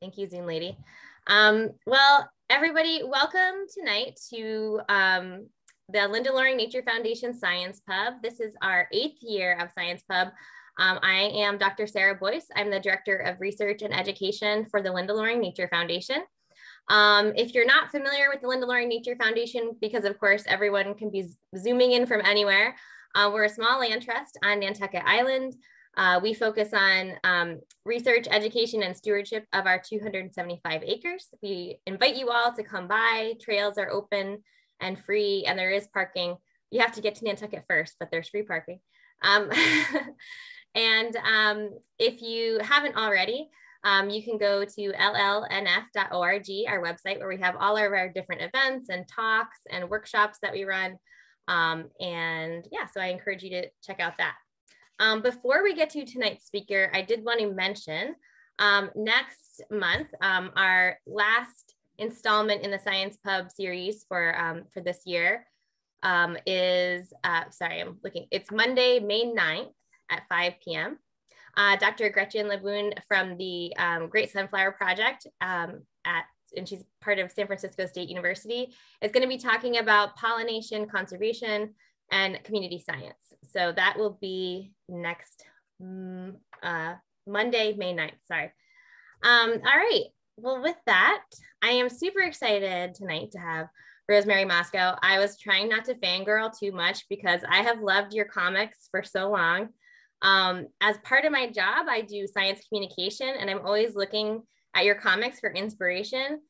Thank you, Zoom lady. Um, well, everybody, welcome tonight to um, the Linda Loring Nature Foundation Science Pub. This is our eighth year of Science Pub. Um, I am Dr. Sarah Boyce. I'm the Director of Research and Education for the Linda Loring Nature Foundation. Um, if you're not familiar with the Linda Loring Nature Foundation, because of course everyone can be zooming in from anywhere, uh, we're a small land trust on Nantucket Island. Uh, we focus on um, research, education, and stewardship of our 275 acres. We invite you all to come by. Trails are open and free, and there is parking. You have to get to Nantucket first, but there's free parking. Um, and um, if you haven't already, um, you can go to llnf.org, our website, where we have all of our different events and talks and workshops that we run. Um, and yeah, so I encourage you to check out that. Um, before we get to tonight's speaker, I did want to mention um, next month, um, our last installment in the Science Pub series for, um, for this year um, is, uh, sorry, I'm looking, it's Monday, May 9th at 5 p.m. Uh, Dr. Gretchen LeBuhn from the um, Great Sunflower Project at and she's part of San Francisco State University, is going to be talking about pollination, conservation, and community science. So that will be next mm, uh, Monday, May 9th. Sorry. Um, all right. Well, with that, I am super excited tonight to have Rosemary Mosco. I was trying not to fangirl too much because I have loved your comics for so long. Um, as part of my job, I do science communication, and I'm always looking at your comics for inspiration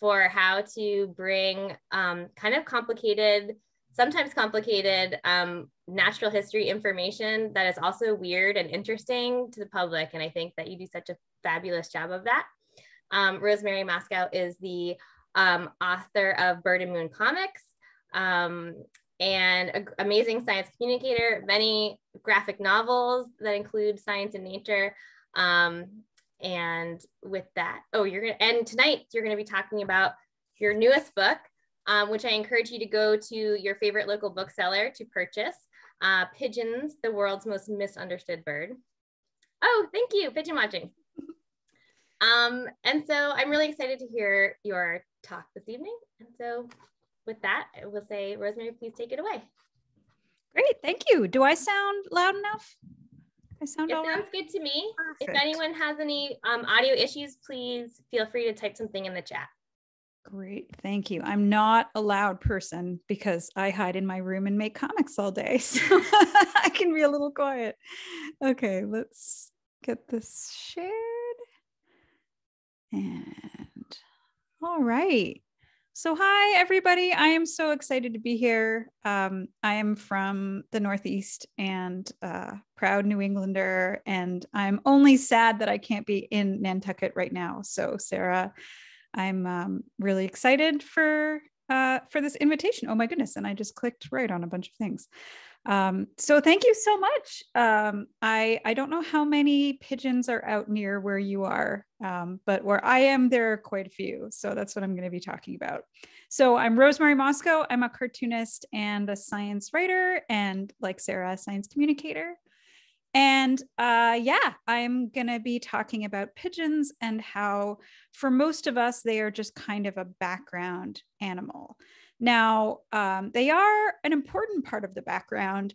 for how to bring um, kind of complicated sometimes complicated um, natural history information that is also weird and interesting to the public. And I think that you do such a fabulous job of that. Um, Rosemary Mosco is the um, author of Bird and Moon Comics um, and an amazing science communicator, many graphic novels that include science and nature. Um, and with that, oh, you're gonna, and tonight you're gonna be talking about your newest book, um, which I encourage you to go to your favorite local bookseller to purchase. Uh, Pigeons, the world's most misunderstood bird. Oh, thank you, pigeon watching. Um, and so I'm really excited to hear your talk this evening. And so with that, I will say, Rosemary, please take it away. Great, thank you. Do I sound loud enough? I sound it sounds right? good to me. Perfect. If anyone has any um, audio issues, please feel free to type something in the chat. Great. Thank you. I'm not a loud person because I hide in my room and make comics all day. So I can be a little quiet. Okay, let's get this shared. And all right. So, hi, everybody. I am so excited to be here. Um, I am from the Northeast and uh, proud New Englander, and I'm only sad that I can't be in Nantucket right now. So, Sarah, I'm um, really excited for uh, for this invitation. Oh my goodness! And I just clicked right on a bunch of things. Um, so thank you so much. Um, I I don't know how many pigeons are out near where you are, um, but where I am, there are quite a few. So that's what I'm going to be talking about. So I'm Rosemary Mosco. I'm a cartoonist and a science writer, and like Sarah, a science communicator. And uh, yeah, I'm going to be talking about pigeons and how, for most of us, they are just kind of a background animal. Now, um, they are an important part of the background.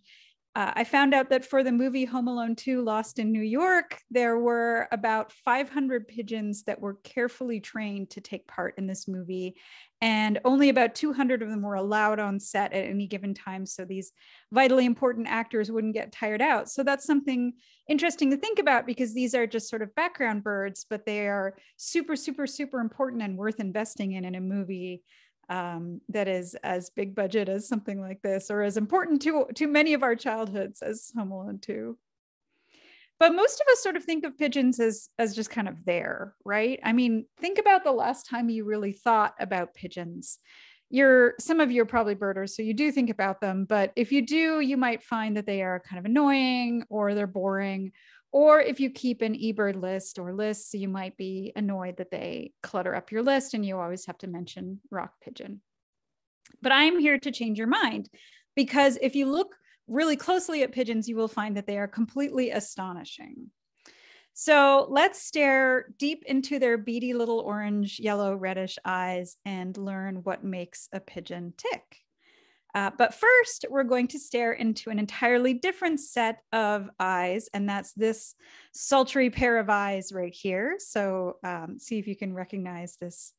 Uh, I found out that for the movie Home Alone 2 Lost in New York, there were about 500 pigeons that were carefully trained to take part in this movie and only about 200 of them were allowed on set at any given time so these vitally important actors wouldn't get tired out. So that's something interesting to think about because these are just sort of background birds but they are super super super important and worth investing in in a movie um, that is as big budget as something like this or as important to to many of our childhoods as home alone 2 but most of us sort of think of pigeons as as just kind of there right? I mean think about the last time you really thought about pigeons. You're some of you are probably birders so you do think about them but if you do you might find that they are kind of annoying or they're boring. Or if you keep an eBird list or lists, you might be annoyed that they clutter up your list and you always have to mention rock pigeon. But I'm here to change your mind because if you look really closely at pigeons, you will find that they are completely astonishing. So let's stare deep into their beady little orange, yellow, reddish eyes and learn what makes a pigeon tick. Uh, but first, we're going to stare into an entirely different set of eyes, and that's this sultry pair of eyes right here. So um, see if you can recognize this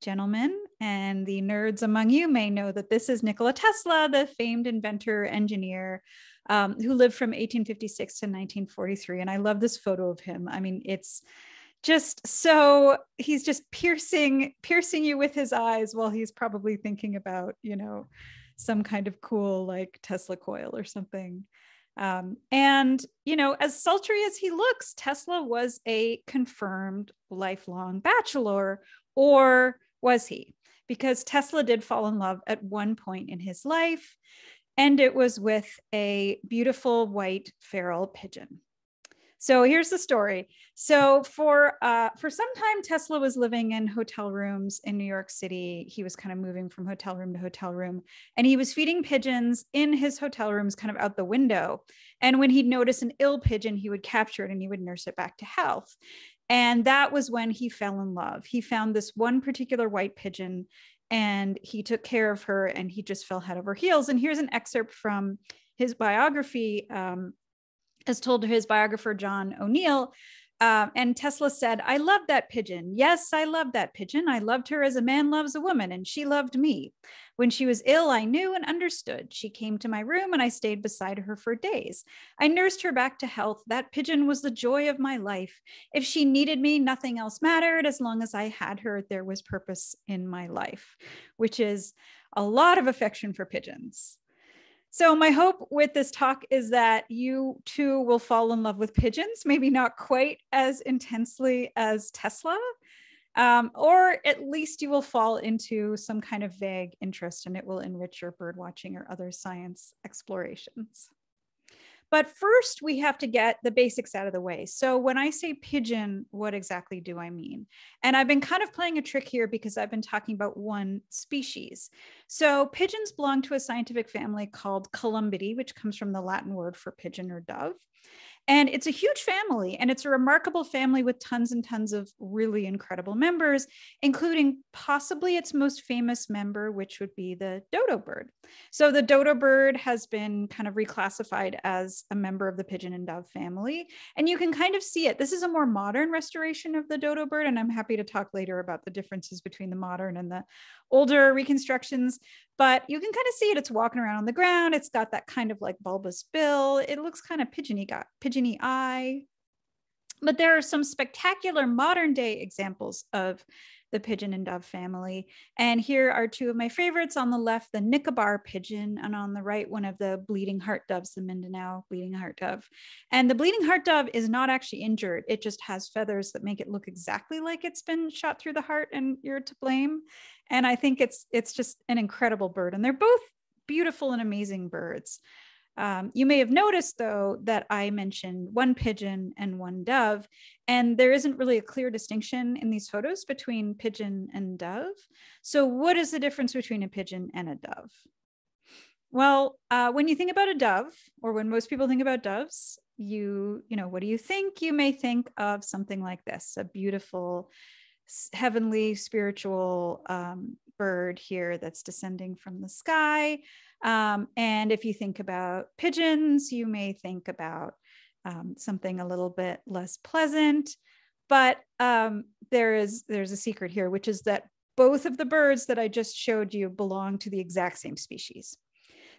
gentleman. And the nerds among you may know that this is Nikola Tesla, the famed inventor, engineer, um, who lived from 1856 to 1943. And I love this photo of him. I mean, it's just so he's just piercing piercing you with his eyes while he's probably thinking about you know some kind of cool like Tesla coil or something. Um, and, you know, as sultry as he looks, Tesla was a confirmed lifelong bachelor, or was he? Because Tesla did fall in love at one point in his life, and it was with a beautiful white feral pigeon. So here's the story. So for uh, for some time, Tesla was living in hotel rooms in New York City. He was kind of moving from hotel room to hotel room, and he was feeding pigeons in his hotel rooms, kind of out the window. And when he'd notice an ill pigeon, he would capture it and he would nurse it back to health. And that was when he fell in love. He found this one particular white pigeon and he took care of her and he just fell head over heels. And here's an excerpt from his biography um, as told to his biographer, John O'Neill. Um, and Tesla said, I love that pigeon. Yes, I love that pigeon. I loved her as a man loves a woman, and she loved me. When she was ill, I knew and understood. She came to my room, and I stayed beside her for days. I nursed her back to health. That pigeon was the joy of my life. If she needed me, nothing else mattered. As long as I had her, there was purpose in my life, which is a lot of affection for pigeons. So, my hope with this talk is that you too will fall in love with pigeons, maybe not quite as intensely as Tesla, um, or at least you will fall into some kind of vague interest and it will enrich your bird watching or other science explorations. But first, we have to get the basics out of the way. So, when I say pigeon, what exactly do I mean? And I've been kind of playing a trick here because I've been talking about one species. So, pigeons belong to a scientific family called Columbidae, which comes from the Latin word for pigeon or dove. And it's a huge family, and it's a remarkable family with tons and tons of really incredible members, including possibly its most famous member, which would be the dodo bird. So, the dodo bird has been kind of reclassified as a member of the pigeon and dove family. And you can kind of see it. This is a more modern restoration of the dodo bird, and I'm happy to talk later about the differences between the modern and the older reconstructions but you can kind of see it. It's walking around on the ground. It's got that kind of like bulbous bill. It looks kind of pigeony, got pigeony eye. But there are some spectacular modern day examples of the pigeon and dove family. And here are two of my favorites. On the left, the Nicobar pigeon, and on the right, one of the bleeding heart doves, the Mindanao bleeding heart dove. And the bleeding heart dove is not actually injured. It just has feathers that make it look exactly like it's been shot through the heart and you're to blame. And I think it's it's just an incredible bird. And they're both beautiful and amazing birds. Um, you may have noticed, though, that I mentioned one pigeon and one dove, and there isn't really a clear distinction in these photos between pigeon and dove. So, what is the difference between a pigeon and a dove? Well, uh, when you think about a dove, or when most people think about doves, you, you know, what do you think? You may think of something like this a beautiful, heavenly, spiritual um, bird here that's descending from the sky um, and if you think about pigeons, you may think about um, something a little bit less pleasant. But um, there is there's a secret here, which is that both of the birds that I just showed you belong to the exact same species.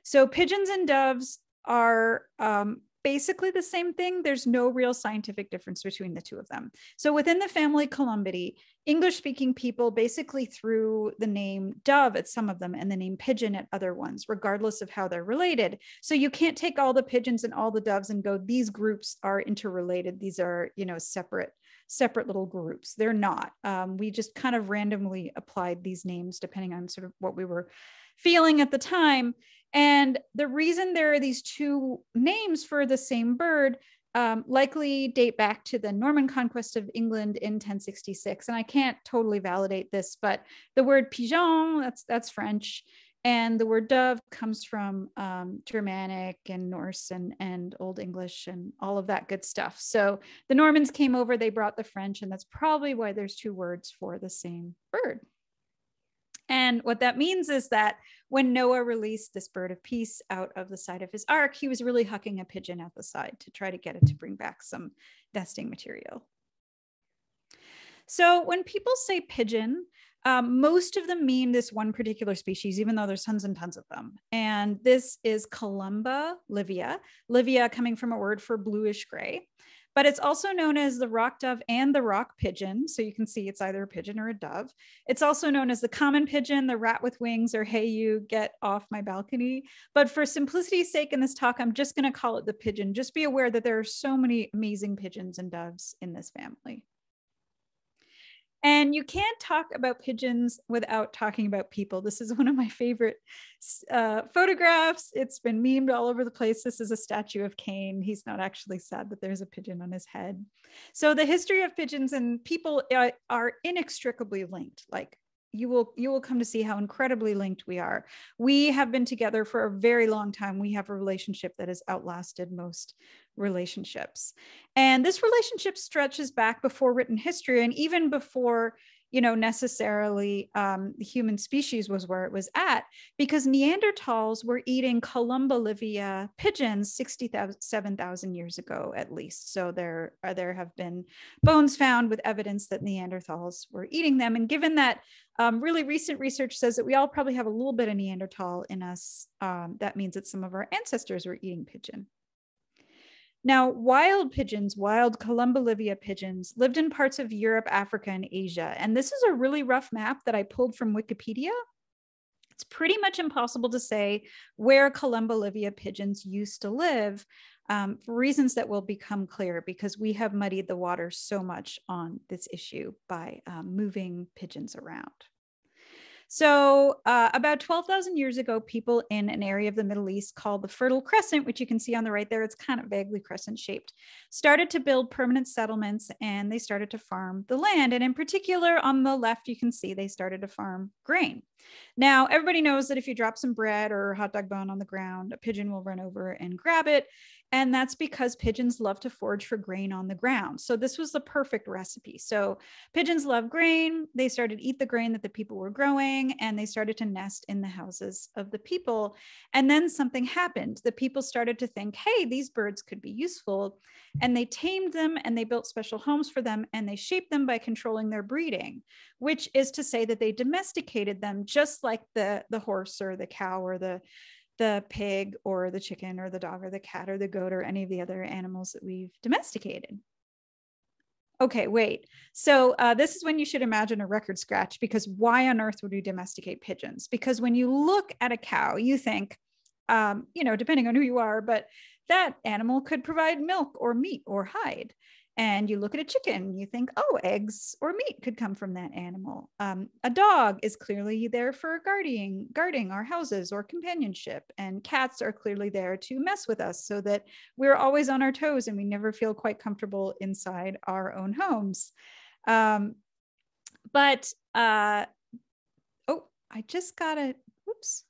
So pigeons and doves are um, basically the same thing. There's no real scientific difference between the two of them. So within the family Columbidae, English speaking people basically threw the name dove at some of them and the name pigeon at other ones, regardless of how they're related. So you can't take all the pigeons and all the doves and go, these groups are interrelated. These are, you know, separate separate little groups. They're not. Um, we just kind of randomly applied these names depending on sort of what we were feeling at the time. And the reason there are these two names for the same bird um, likely date back to the Norman conquest of England in 1066. And I can't totally validate this, but the word pigeon, that's, that's French, And the word dove comes from um, Germanic and Norse and, and Old English and all of that good stuff. So the Normans came over, they brought the French, and that's probably why there's two words for the same bird. And what that means is that when Noah released this bird of peace out of the side of his ark, he was really hucking a pigeon out the side to try to get it to bring back some nesting material. So when people say pigeon, um, most of them mean this one particular species, even though there's tons and tons of them. And this is Columba livia, livia coming from a word for bluish gray. But it's also known as the rock dove and the rock pigeon. So you can see it's either a pigeon or a dove. It's also known as the common pigeon, the rat with wings, or hey, you get off my balcony. But for simplicity's sake in this talk, I'm just going to call it the pigeon. Just be aware that there are so many amazing pigeons and doves in this family. And you can't talk about pigeons without talking about people. This is one of my favorite uh, photographs. It's been memed all over the place. This is a statue of Cain. He's not actually sad that there's a pigeon on his head. So the history of pigeons and people uh, are inextricably linked. Like you will you will come to see how incredibly linked we are. We have been together for a very long time. We have a relationship that has outlasted most relationships. And this relationship stretches back before written history and even before you know necessarily um, the human species was where it was at because neanderthals were eating Columba livia pigeons 67000 years ago at least. So there are there have been bones found with evidence that neanderthals were eating them. And given that um, really recent research says that we all probably have a little bit of neanderthal in us um, that means that some of our ancestors were eating pigeon now, wild pigeons, wild Columba livia pigeons, lived in parts of Europe, Africa, and Asia. And this is a really rough map that I pulled from Wikipedia. It's pretty much impossible to say where Columba livia pigeons used to live um, for reasons that will become clear because we have muddied the water so much on this issue by um, moving pigeons around. So, uh, about 12,000 years ago, people in an area of the Middle East called the Fertile Crescent, which you can see on the right there, it's kind of vaguely crescent shaped, started to build permanent settlements and they started to farm the land. And in particular, on the left, you can see they started to farm grain. Now, everybody knows that if you drop some bread or hot dog bone on the ground, a pigeon will run over and grab it. And that's because pigeons love to forage for grain on the ground. So this was the perfect recipe. So pigeons love grain. They started to eat the grain that the people were growing and they started to nest in the houses of the people. And then something happened. The people started to think, hey, these birds could be useful. And they tamed them and they built special homes for them and they shaped them by controlling their breeding, which is to say that they domesticated them just like the, the horse or the cow or the the pig or the chicken or the dog or the cat or the goat or any of the other animals that we've domesticated. Okay, wait. So uh, this is when you should imagine a record scratch because why on earth would we domesticate pigeons? Because when you look at a cow, you think, um, you know, depending on who you are, but that animal could provide milk or meat or hide and you look at a chicken, you think, oh, eggs or meat could come from that animal. Um, a dog is clearly there for guarding, guarding our houses or companionship, and cats are clearly there to mess with us so that we're always on our toes and we never feel quite comfortable inside our own homes. Um, but uh, oh, I just got a whoops.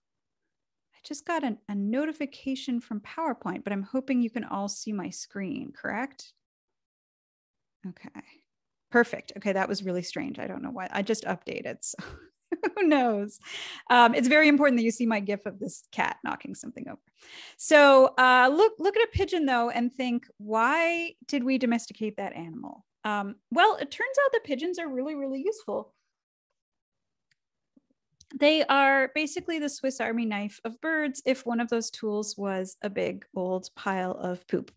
I just got a, a notification from PowerPoint, but I'm hoping you can all see my screen, correct? Okay. Perfect. Okay, that was really strange. I don't know why. I just updated. So who knows? Um, it's very important that you see my GIF of this cat knocking something over. So uh, look, look at a pigeon though, and think, why did we domesticate that animal? Um, well, it turns out that pigeons are really, really useful. They are basically the Swiss Army knife of birds if one of those tools was a big old pile of poop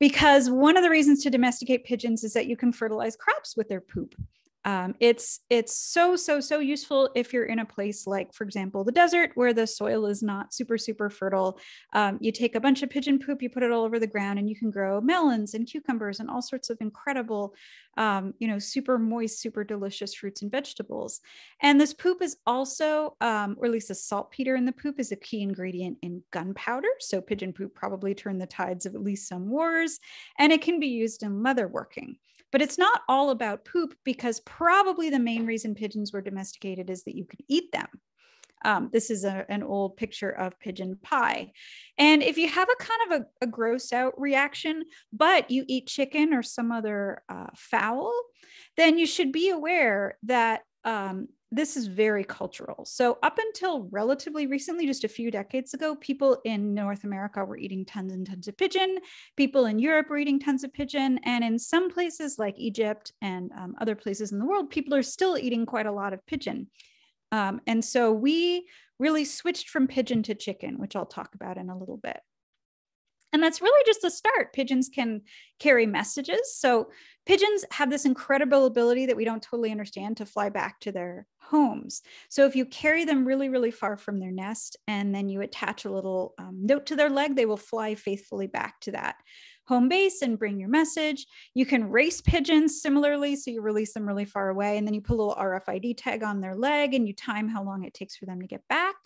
because one of the reasons to domesticate pigeons is that you can fertilize crops with their poop. Um, it's it's so so so useful if you're in a place like for example the desert where the soil is not super super fertile. Um, you take a bunch of pigeon poop you put it all over the ground and you can grow melons and cucumbers and all sorts of incredible um, you know super moist super delicious fruits and vegetables. And this poop is also um, or at least the saltpeter in the poop is a key ingredient in gunpowder. So pigeon poop probably turned the tides of at least some wars and it can be used in leather working but it's not all about poop because probably the main reason pigeons were domesticated is that you could eat them. Um, this is a, an old picture of pigeon pie. And if you have a kind of a, a gross out reaction, but you eat chicken or some other uh, fowl, then you should be aware that um, this is very cultural. So, up until relatively recently, just a few decades ago, people in North America were eating tons and tons of pigeon. People in Europe were eating tons of pigeon. And in some places like Egypt and um, other places in the world, people are still eating quite a lot of pigeon. Um, and so, we really switched from pigeon to chicken, which I'll talk about in a little bit. And that's really just the start. Pigeons can carry messages. So pigeons have this incredible ability that we don't totally understand to fly back to their homes. So if you carry them really, really far from their nest and then you attach a little um, note to their leg, they will fly faithfully back to that home base and bring your message. You can race pigeons similarly. So you release them really far away and then you put a little RFID tag on their leg and you time how long it takes for them to get back.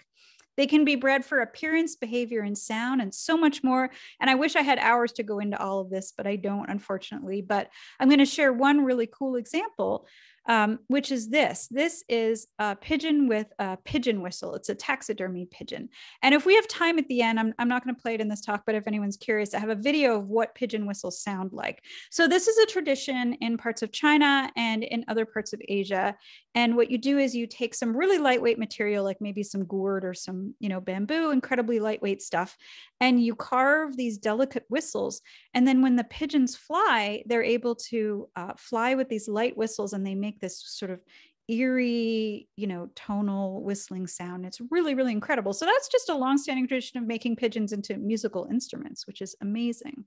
They can be bred for appearance, behavior, and sound, and so much more. And I wish I had hours to go into all of this, but I don't, unfortunately. But I'm going to share one really cool example um, which is this. This is a pigeon with a pigeon whistle. It's a taxidermy pigeon. And if we have time at the end, I'm, I'm not going to play it in this talk, but if anyone's curious, I have a video of what pigeon whistles sound like. So this is a tradition in parts of China and in other parts of Asia. And what you do is you take some really lightweight material, like maybe some gourd or some, you know, bamboo, incredibly lightweight stuff, and you carve these delicate whistles. And then when the pigeons fly, they're able to uh, fly with these light whistles and they make this sort of eerie, you know, tonal whistling sound. It's really, really incredible. So that's just a long-standing tradition of making pigeons into musical instruments, which is amazing.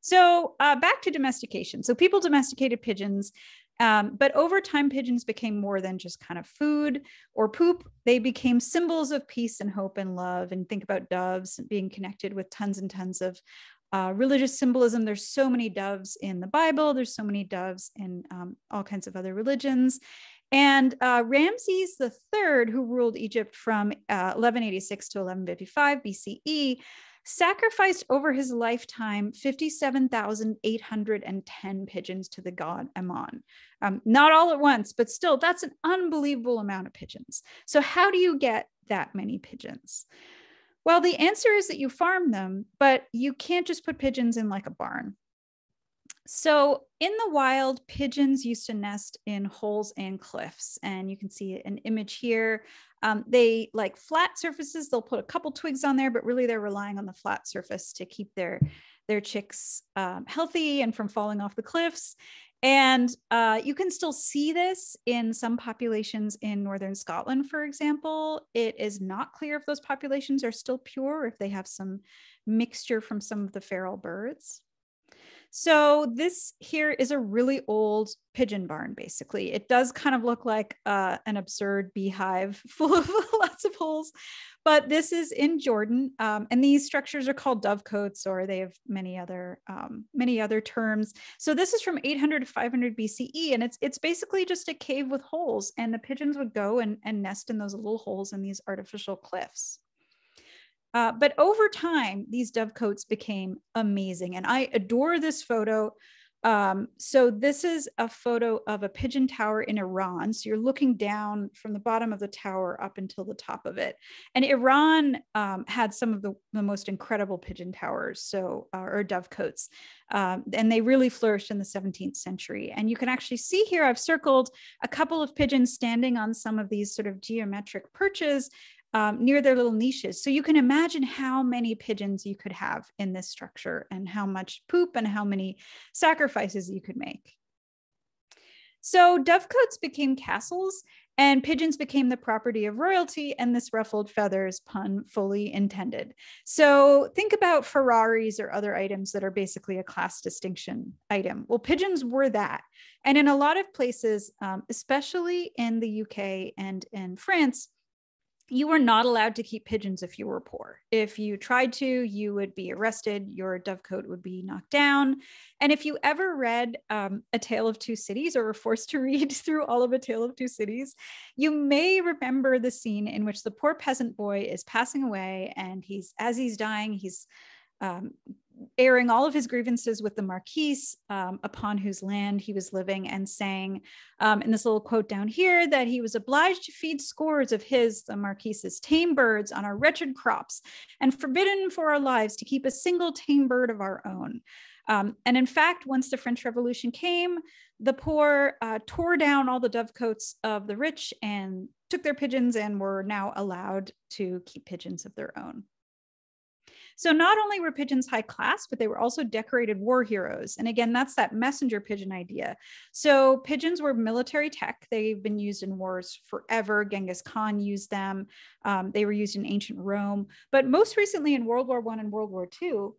So uh, back to domestication. So people domesticated pigeons, um, but over time, pigeons became more than just kind of food or poop. They became symbols of peace and hope and love. And think about doves being connected with tons and tons of uh, religious symbolism. There's so many doves in the Bible. There's so many doves in um, all kinds of other religions. And uh, Ramses III, who ruled Egypt from uh, 1186 to 1155 BCE, sacrificed over his lifetime 57,810 pigeons to the god Ammon. Um, not all at once, but still, that's an unbelievable amount of pigeons. So, how do you get that many pigeons? Well, the answer is that you farm them, but you can't just put pigeons in like a barn. So, in the wild, pigeons used to nest in holes and cliffs. And you can see an image here. Um, they like flat surfaces. They'll put a couple twigs on there, but really they're relying on the flat surface to keep their, their chicks um, healthy and from falling off the cliffs. And uh, you can still see this in some populations in Northern Scotland, for example. It is not clear if those populations are still pure, if they have some mixture from some of the feral birds. So this here is a really old pigeon barn, basically. It does kind of look like uh, an absurd beehive full of lots of holes, but this is in Jordan. Um, and these structures are called dovecotes, or they have many other um, many other terms. So this is from 800 to 500 BCE, and it's it's basically just a cave with holes, and the pigeons would go and, and nest in those little holes in these artificial cliffs. Uh, but over time, these dovecotes became amazing. And I adore this photo. Um, so this is a photo of a pigeon tower in Iran. So you're looking down from the bottom of the tower up until the top of it. And Iran um, had some of the, the, most incredible pigeon towers, so uh, or dovecotes, um, and they really flourished in the 17th century. And you can actually see here, I've circled a couple of pigeons standing on some of these sort of geometric perches um, near their little niches. So you can imagine how many pigeons you could have in this structure and how much poop and how many sacrifices you could make. So dovecotes became castles and pigeons became the property of royalty and this ruffled feathers pun fully intended. So think about Ferraris or other items that are basically a class distinction item. Well, pigeons were that. And in a lot of places, um, especially in the UK and in France, you were not allowed to keep pigeons if you were poor. If you tried to, you would be arrested, your dovecote would be knocked down. And if you ever read um, A Tale of Two Cities or were forced to read through all of A Tale of Two Cities, you may remember the scene in which the poor peasant boy is passing away and he's, as he's dying, he's um, airing all of his grievances with the Marquis, um, upon whose land he was living, and saying um, in this little quote down here that he was obliged to feed scores of his, the Marquis's, tame birds on our wretched crops, and forbidden for our lives to keep a single tame bird of our own. Um, and in fact, once the French Revolution came, the poor uh, tore down all the dovecotes of the rich and took their pigeons and were now allowed to keep pigeons of their own. So not only were pigeons high class, but they were also decorated war heroes. And again, that's that messenger pigeon idea. So pigeons were military tech. They've been used in wars forever. Genghis Khan used them. Um, they were used in ancient Rome, but most recently in World War One and World War Two,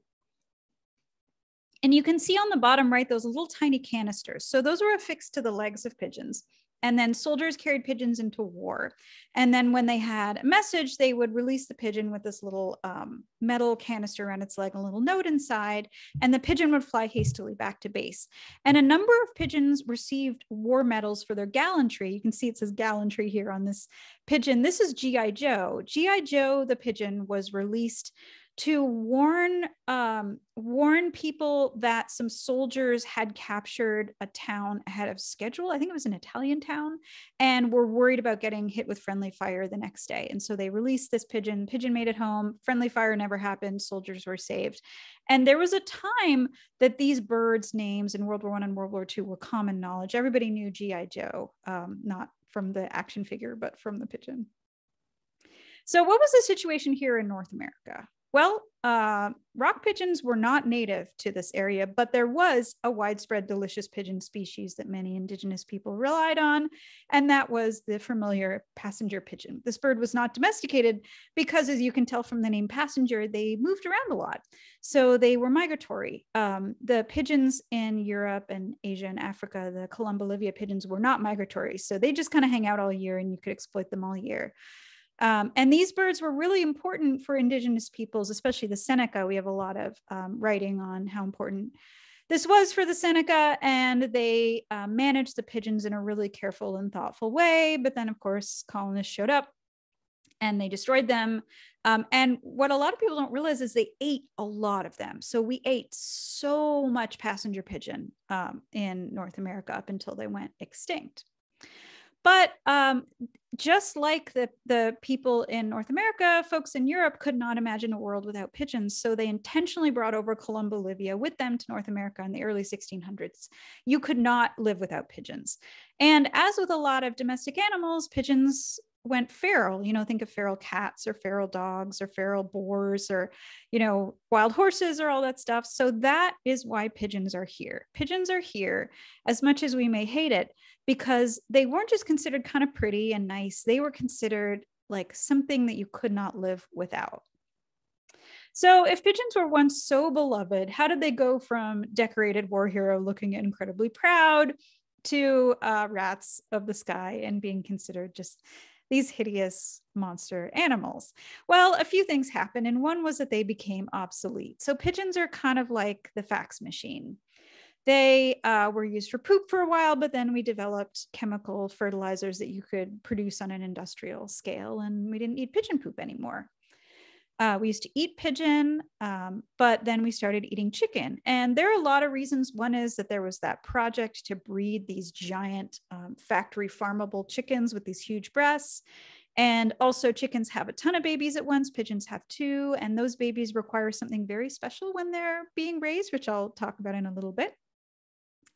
and you can see on the bottom right, those little tiny canisters. So those were affixed to the legs of pigeons. And then soldiers carried pigeons into war. And then when they had a message, they would release the pigeon with this little um, metal canister around its leg, a little note inside, and the pigeon would fly hastily back to base. And a number of pigeons received war medals for their gallantry. You can see it says gallantry here on this pigeon. This is G.I. Joe. G.I. Joe, the pigeon, was released to warn um, warn people that some soldiers had captured a town ahead of schedule. I think it was an Italian town, and were worried about getting hit with friendly fire the next day. And so they released this pigeon. Pigeon made it home. Friendly fire never happened. Soldiers were saved. And there was a time that these birds' names in World War One and World War Two were common knowledge. Everybody knew GI Joe, um, not from the action figure, but from the pigeon. So, what was the situation here in North America? Well, uh, rock pigeons were not native to this area, but there was a widespread delicious pigeon species that many indigenous people relied on, and that was the familiar passenger pigeon. This bird was not domesticated because, as you can tell from the name passenger, they moved around a lot. So they were migratory. Um, the pigeons in Europe and Asia and Africa, the Columba livia pigeons, were not migratory. So they just kind of hang out all year and you could exploit them all year. Um, and these birds were really important for indigenous peoples, especially the Seneca. We have a lot of um, writing on how important this was for the Seneca, and they uh, managed the pigeons in a really careful and thoughtful way. But then, of course, colonists showed up and they destroyed them. Um, and what a lot of people don't realize is they ate a lot of them. So we ate so much passenger pigeon um, in North America up until they went extinct. But um, just like the, the people in North America, folks in Europe could not imagine a world without pigeons. So they intentionally brought over Columba livia with them to North America in the early 1600s. You could not live without pigeons. And as with a lot of domestic animals, pigeons went feral you know think of feral cats or feral dogs or feral boars or you know wild horses or all that stuff. So that is why pigeons are here. Pigeons are here as much as we may hate it because they weren't just considered kind of pretty and nice, they were considered like something that you could not live without. So, if pigeons were once so beloved, how did they go from decorated war hero looking incredibly proud to uh, rats of the sky and being considered just these hideous monster animals? Well, a few things happened, and one was that they became obsolete. So, pigeons are kind of like the fax machine. They uh, were used for poop for a while, but then we developed chemical fertilizers that you could produce on an industrial scale, and we didn't need pigeon poop anymore. Uh, we used to eat pigeon, um, but then we started eating chicken. And there are a lot of reasons. One is that there was that project to breed these giant um, factory farmable chickens with these huge breasts. And also, chickens have a ton of babies at once, pigeons have two, and those babies require something very special when they're being raised, which I'll talk about in a little bit.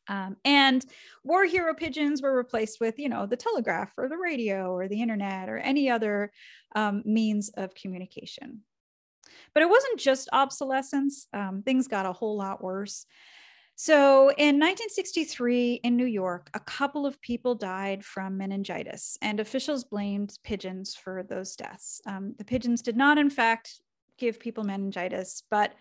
Um, and war hero pigeons were replaced with, you know, the telegraph or the radio or the internet or any other um, means of communication. But it wasn't just obsolescence, um, things got a whole lot worse. So in 1963 in New York, a couple of people died from meningitis, and officials blamed pigeons for those deaths. Um, the pigeons did not, in fact, give people meningitis, but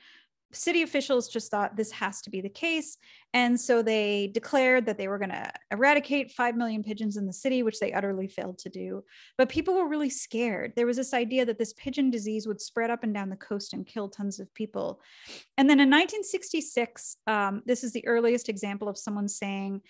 city officials just thought this has to be the case. And so they declared that they were going to eradicate 5 million pigeons in the city, which they utterly failed to do. But people were really scared. There was this idea that this pigeon disease would spread up and down the coast and kill tons of people. And then in 1966, um, this is the earliest example of someone saying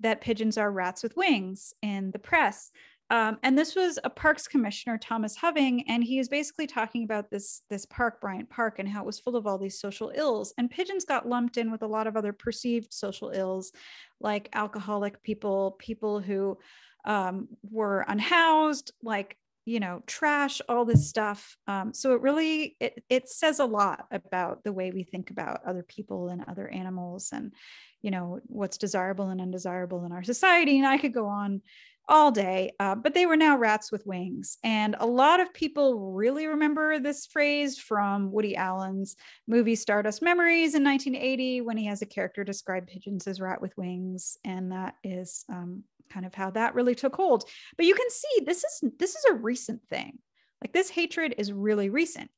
that pigeons are rats with wings in the press. Um, and this was a parks commissioner, Thomas Hoving, and he was basically talking about this, this park, Bryant Park, and how it was full of all these social ills. And pigeons got lumped in with a lot of other perceived social ills, like alcoholic people, people who um, were unhoused, like you know trash all this stuff um, so it really it, it says a lot about the way we think about other people and other animals and you know what's desirable and undesirable in our society and i could go on all day uh, but they were now rats with wings and a lot of people really remember this phrase from woody allen's movie stardust memories in 1980 when he has a character describe pigeons as rat with wings and that is um, kind of how that really took hold. But you can see this is this is a recent thing. Like this hatred is really recent.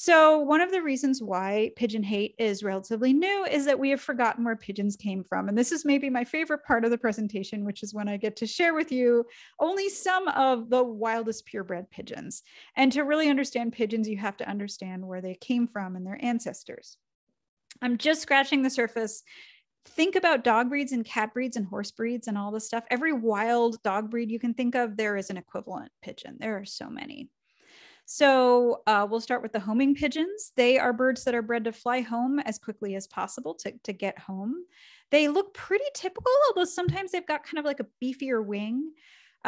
So, one of the reasons why pigeon hate is relatively new is that we have forgotten where pigeons came from. And this is maybe my favorite part of the presentation, which is when I get to share with you only some of the wildest purebred pigeons. And to really understand pigeons, you have to understand where they came from and their ancestors. I'm just scratching the surface think about dog breeds and cat breeds and horse breeds and all this stuff. Every wild dog breed you can think of, there is an equivalent pigeon. There are so many. So uh, we'll start with the homing pigeons. They are birds that are bred to fly home as quickly as possible to, to get home. They look pretty typical, although sometimes they've got kind of like a beefier wing.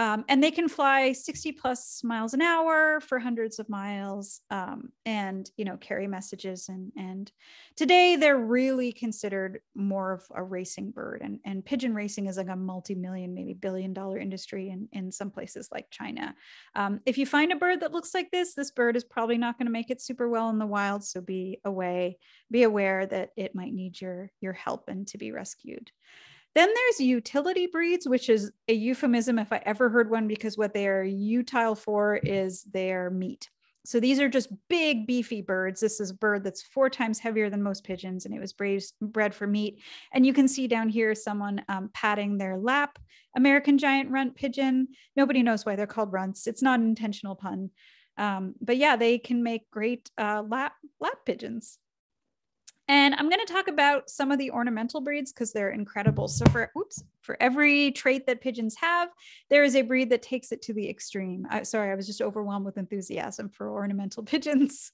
Um, and they can fly 60 plus miles an hour for hundreds of miles um, and you know carry messages. And and today they're really considered more of a racing bird and, and pigeon racing is like a multi-million maybe billion dollar industry in, in some places like china. Um, if you find a bird that looks like this this bird is probably not going to make it super well in the wild. So be away be aware that it might need your your help and to be rescued then there's utility breeds, which is a euphemism if I ever heard one, because what they are utile for is their meat. So these are just big, beefy birds. This is a bird that's four times heavier than most pigeons, and it was bred for meat. And you can see down here someone um, patting their lap. American giant runt pigeon. Nobody knows why they're called runts. It's not an intentional pun. Um, but yeah, they can make great uh, lap lap pigeons. And I'm going to talk about some of the ornamental breeds because they're incredible. So for oops, for every trait that pigeons have, there is a breed that takes it to the extreme. I, sorry, I was just overwhelmed with enthusiasm for ornamental pigeons.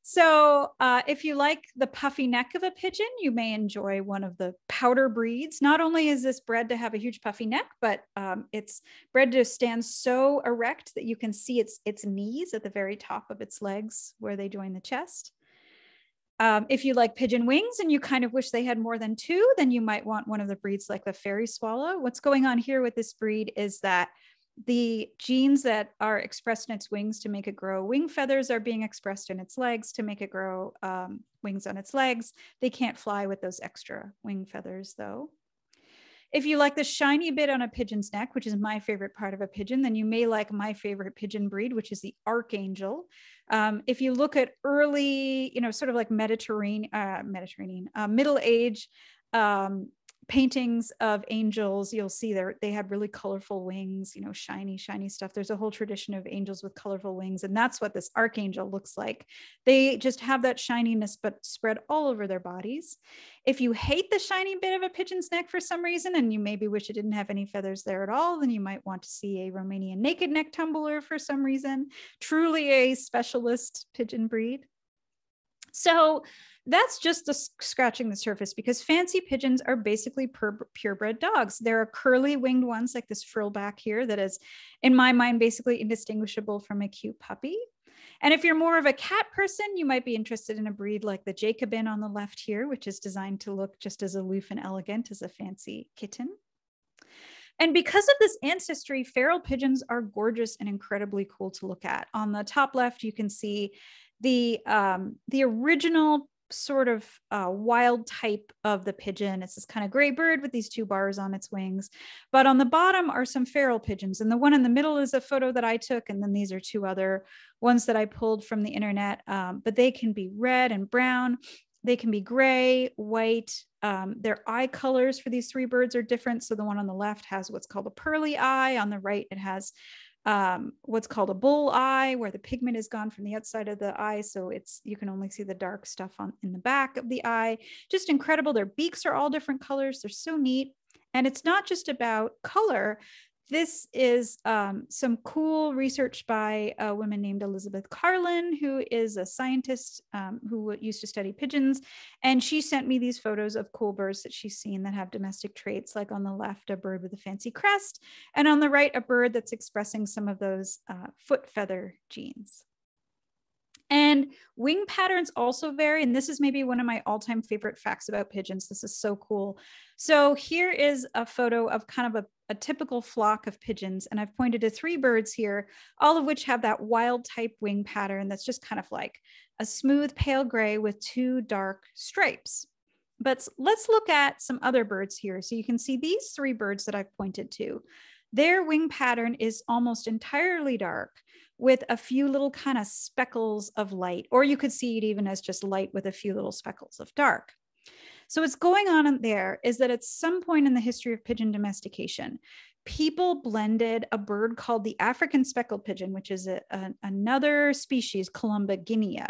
So, uh, if you like the puffy neck of a pigeon, you may enjoy one of the pouter breeds. Not only is this bred to have a huge puffy neck, but um, it's bred to stand so erect that you can see its its knees at the very top of its legs where they join the chest. Um, if you like pigeon wings and you kind of wish they had more than two, then you might want one of the breeds like the fairy swallow. What's going on here with this breed is that the genes that are expressed in its wings to make it grow wing feathers are being expressed in its legs to make it grow um, wings on its legs. They can't fly with those extra wing feathers though. If you like the shiny bit on a pigeon's neck, which is my favorite part of a pigeon, then you may like my favorite pigeon breed, which is the archangel. Um, if you look at early, you know, sort of like Mediterranean, uh, Mediterranean, uh, middle age um, paintings of angels you'll see there they had really colorful wings you know shiny shiny stuff. There's a whole tradition of angels with colorful wings and that's what this archangel looks like. They just have that shininess but spread all over their bodies. If you hate the shiny bit of a pigeon's neck for some reason and you maybe wish it didn't have any feathers there at all then you might want to see a romanian naked neck tumbler for some reason. Truly a specialist pigeon breed so that's just the scratching the surface because fancy pigeons are basically pur- purebred dogs. There are curly winged ones like this frillback here that is, in my mind, basically indistinguishable from a cute puppy. And if you're more of a cat person, you might be interested in a breed like the Jacobin on the left here, which is designed to look just as aloof and elegant as a fancy kitten. And because of this ancestry, feral pigeons are gorgeous and incredibly cool to look at. On the top left, you can see the um, the original sort of uh, wild type of the pigeon. It's this kind of gray bird with these two bars on its wings. But on the bottom are some feral pigeons. And the one in the middle is a photo that I took. And then these are two other ones that I pulled from the internet. Um, but they can be red and brown. They can be gray, white. Um, their eye colors for these three birds are different. So the one on the left has what's called a pearly eye. On the right, it has um, what's called a bull eye, where the pigment is gone from the outside of the eye. So it's you can only see the dark stuff on in the back of the eye. Just incredible. Their beaks are all different colors. They're so neat. And it's not just about color. This is um, some cool research by a woman named Elizabeth Carlen, who is a scientist um, who used to study pigeons. And she sent me these photos of cool birds that she's seen that have domestic traits, like on the left, a bird with a fancy crest, and on the right, a bird that's expressing some of those uh, foot feather genes. And wing patterns also vary. And this is maybe one of my all time favorite facts about pigeons. This is so cool. So here is a photo of kind of a, a, typical flock of pigeons. And I've pointed to three birds here, all of which have that wild type wing pattern that's just kind of like a smooth pale gray with two dark stripes. But let's look at some other birds here. So you can see these three birds that I've pointed to. Their wing pattern is almost entirely dark with a few little kind of speckles of light, or you could see it even as just light with a few little speckles of dark. So, what's going on there is that at some point in the history of pigeon domestication, people blended a bird called the African speckled pigeon, which is a, a, another species, Columba guinea,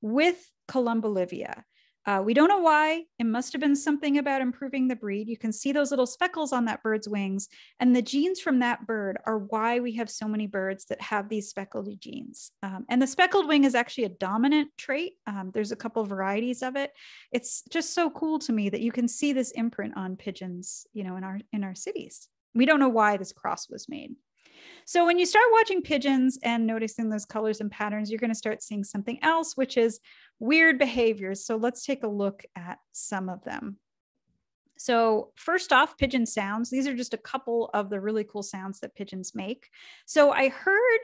with Columba livia. Uh, we don't know why. It must have been something about improving the breed. You can see those little speckles on that bird's wings. And the genes from that bird are why we have so many birds that have these speckled genes. Um, and the speckled wing is actually a dominant trait. Um, there's a couple varieties of it. It's just so cool to me that you can see this imprint on pigeons, you know, in our in our cities. We don't know why this cross was made. So when you start watching pigeons and noticing those colors and patterns, you're going to start seeing something else, which is weird behaviors. So let's take a look at some of them. So first off, pigeon sounds. These are just a couple of the really cool sounds that pigeons make. So I heard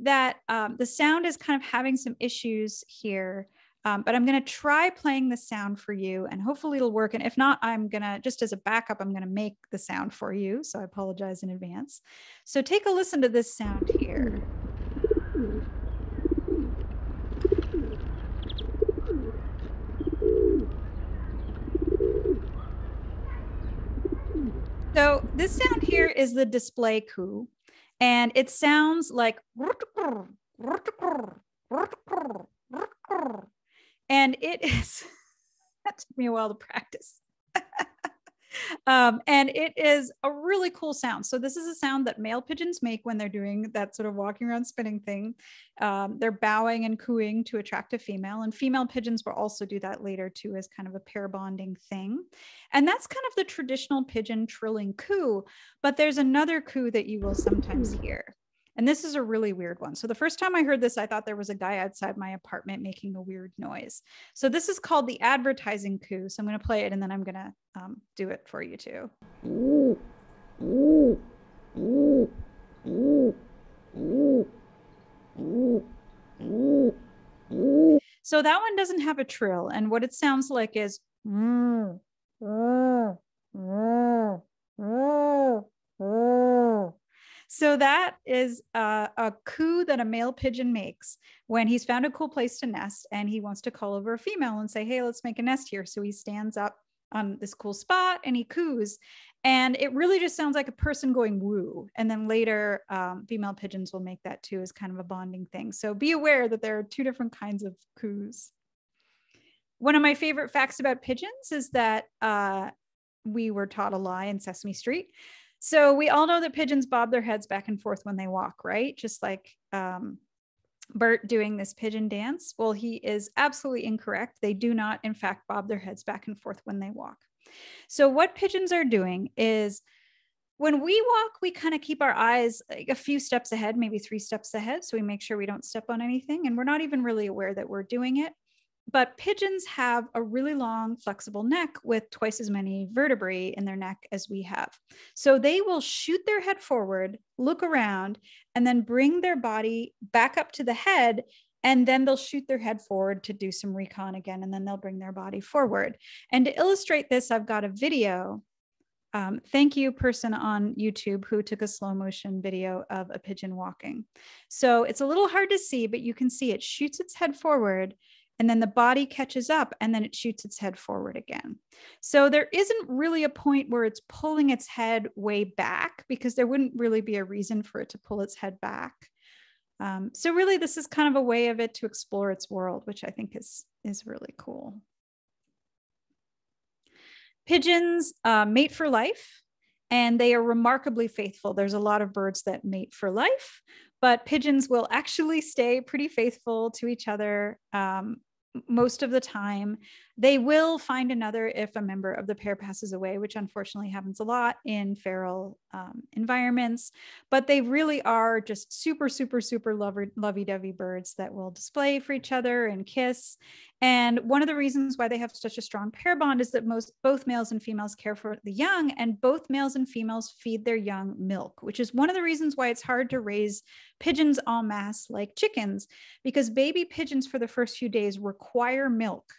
that um, the sound is kind of having some issues here, um, but I'm going to try playing the sound for you and hopefully it'll work. And if not, I'm going to, just as a backup, I'm going to make the sound for you. So I apologize in advance. So take a listen to this sound here. So this sound here is the display coo, and it sounds like and it is that took me a while to practice. um, and it is a really cool sound. So this is a sound that male pigeons make when they're doing that sort of walking around spinning thing. Um, they're bowing and cooing to attract a female, and female pigeons will also do that later too, as kind of a pair bonding thing. And that's kind of the traditional pigeon trilling coo. But there's another coo that you will sometimes hear. And this is a really weird one. So the first time I heard this, I thought there was a guy outside my apartment making a weird noise. So this is called the advertising coo. So I'm going to play it and then I'm going to um, do it for you too. So that one doesn't have a trill. And what it sounds like is. So that is a, a coo that a male pigeon makes when he's found a cool place to nest and he wants to call over a female and say, hey, let's make a nest here. So he stands up on this cool spot and he coos. And it really just sounds like a person going woo. And then later, um, female pigeons will make that too as kind of a bonding thing. So be aware that there are two different kinds of coos. One of my favorite facts about pigeons is that uh, we were taught a lie in Sesame Street. So we all know that pigeons bob their heads back and forth when they walk, right? Just like um, Bert doing this pigeon dance. Well, he is absolutely incorrect. They do not, in fact, bob their heads back and forth when they walk. So, what pigeons are doing is when we walk, we kind of keep our eyes like a few steps ahead, maybe three steps ahead. So we make sure we don't step on anything. And we're not even really aware that we're doing it but pigeons have a really long flexible neck with twice as many vertebrae in their neck as we have. So they will shoot their head forward, look around, and then bring their body back up to the head. And then they'll shoot their head forward to do some recon again, and then they'll bring their body forward. And to illustrate this, I've got a video. Um, thank you, person on YouTube who took a slow motion video of a pigeon walking. So it's a little hard to see, but you can see it shoots its head forward and then the body catches up and then it shoots its head forward again. So there isn't really a point where it's pulling its head way back because there wouldn't really be a reason for it to pull its head back. Um, so really, this is kind of a way of it to explore its world, which I think is is really cool. Pigeons uh, mate for life, and they are remarkably faithful. There's a lot of birds that mate for life, but pigeons will actually stay pretty faithful to each other um, most of the time. They will find another if a member of the pair passes away, which unfortunately happens a lot in feral um, environments. But they really are just super, super, super lovey dovey birds that will display for each other and kiss. And one of the reasons why they have such a strong pair bond is that most both males and females care for the young, and both males and females feed their young milk, which is one of the reasons why it's hard to raise pigeons en masse like chickens, because baby pigeons for the first few days require milk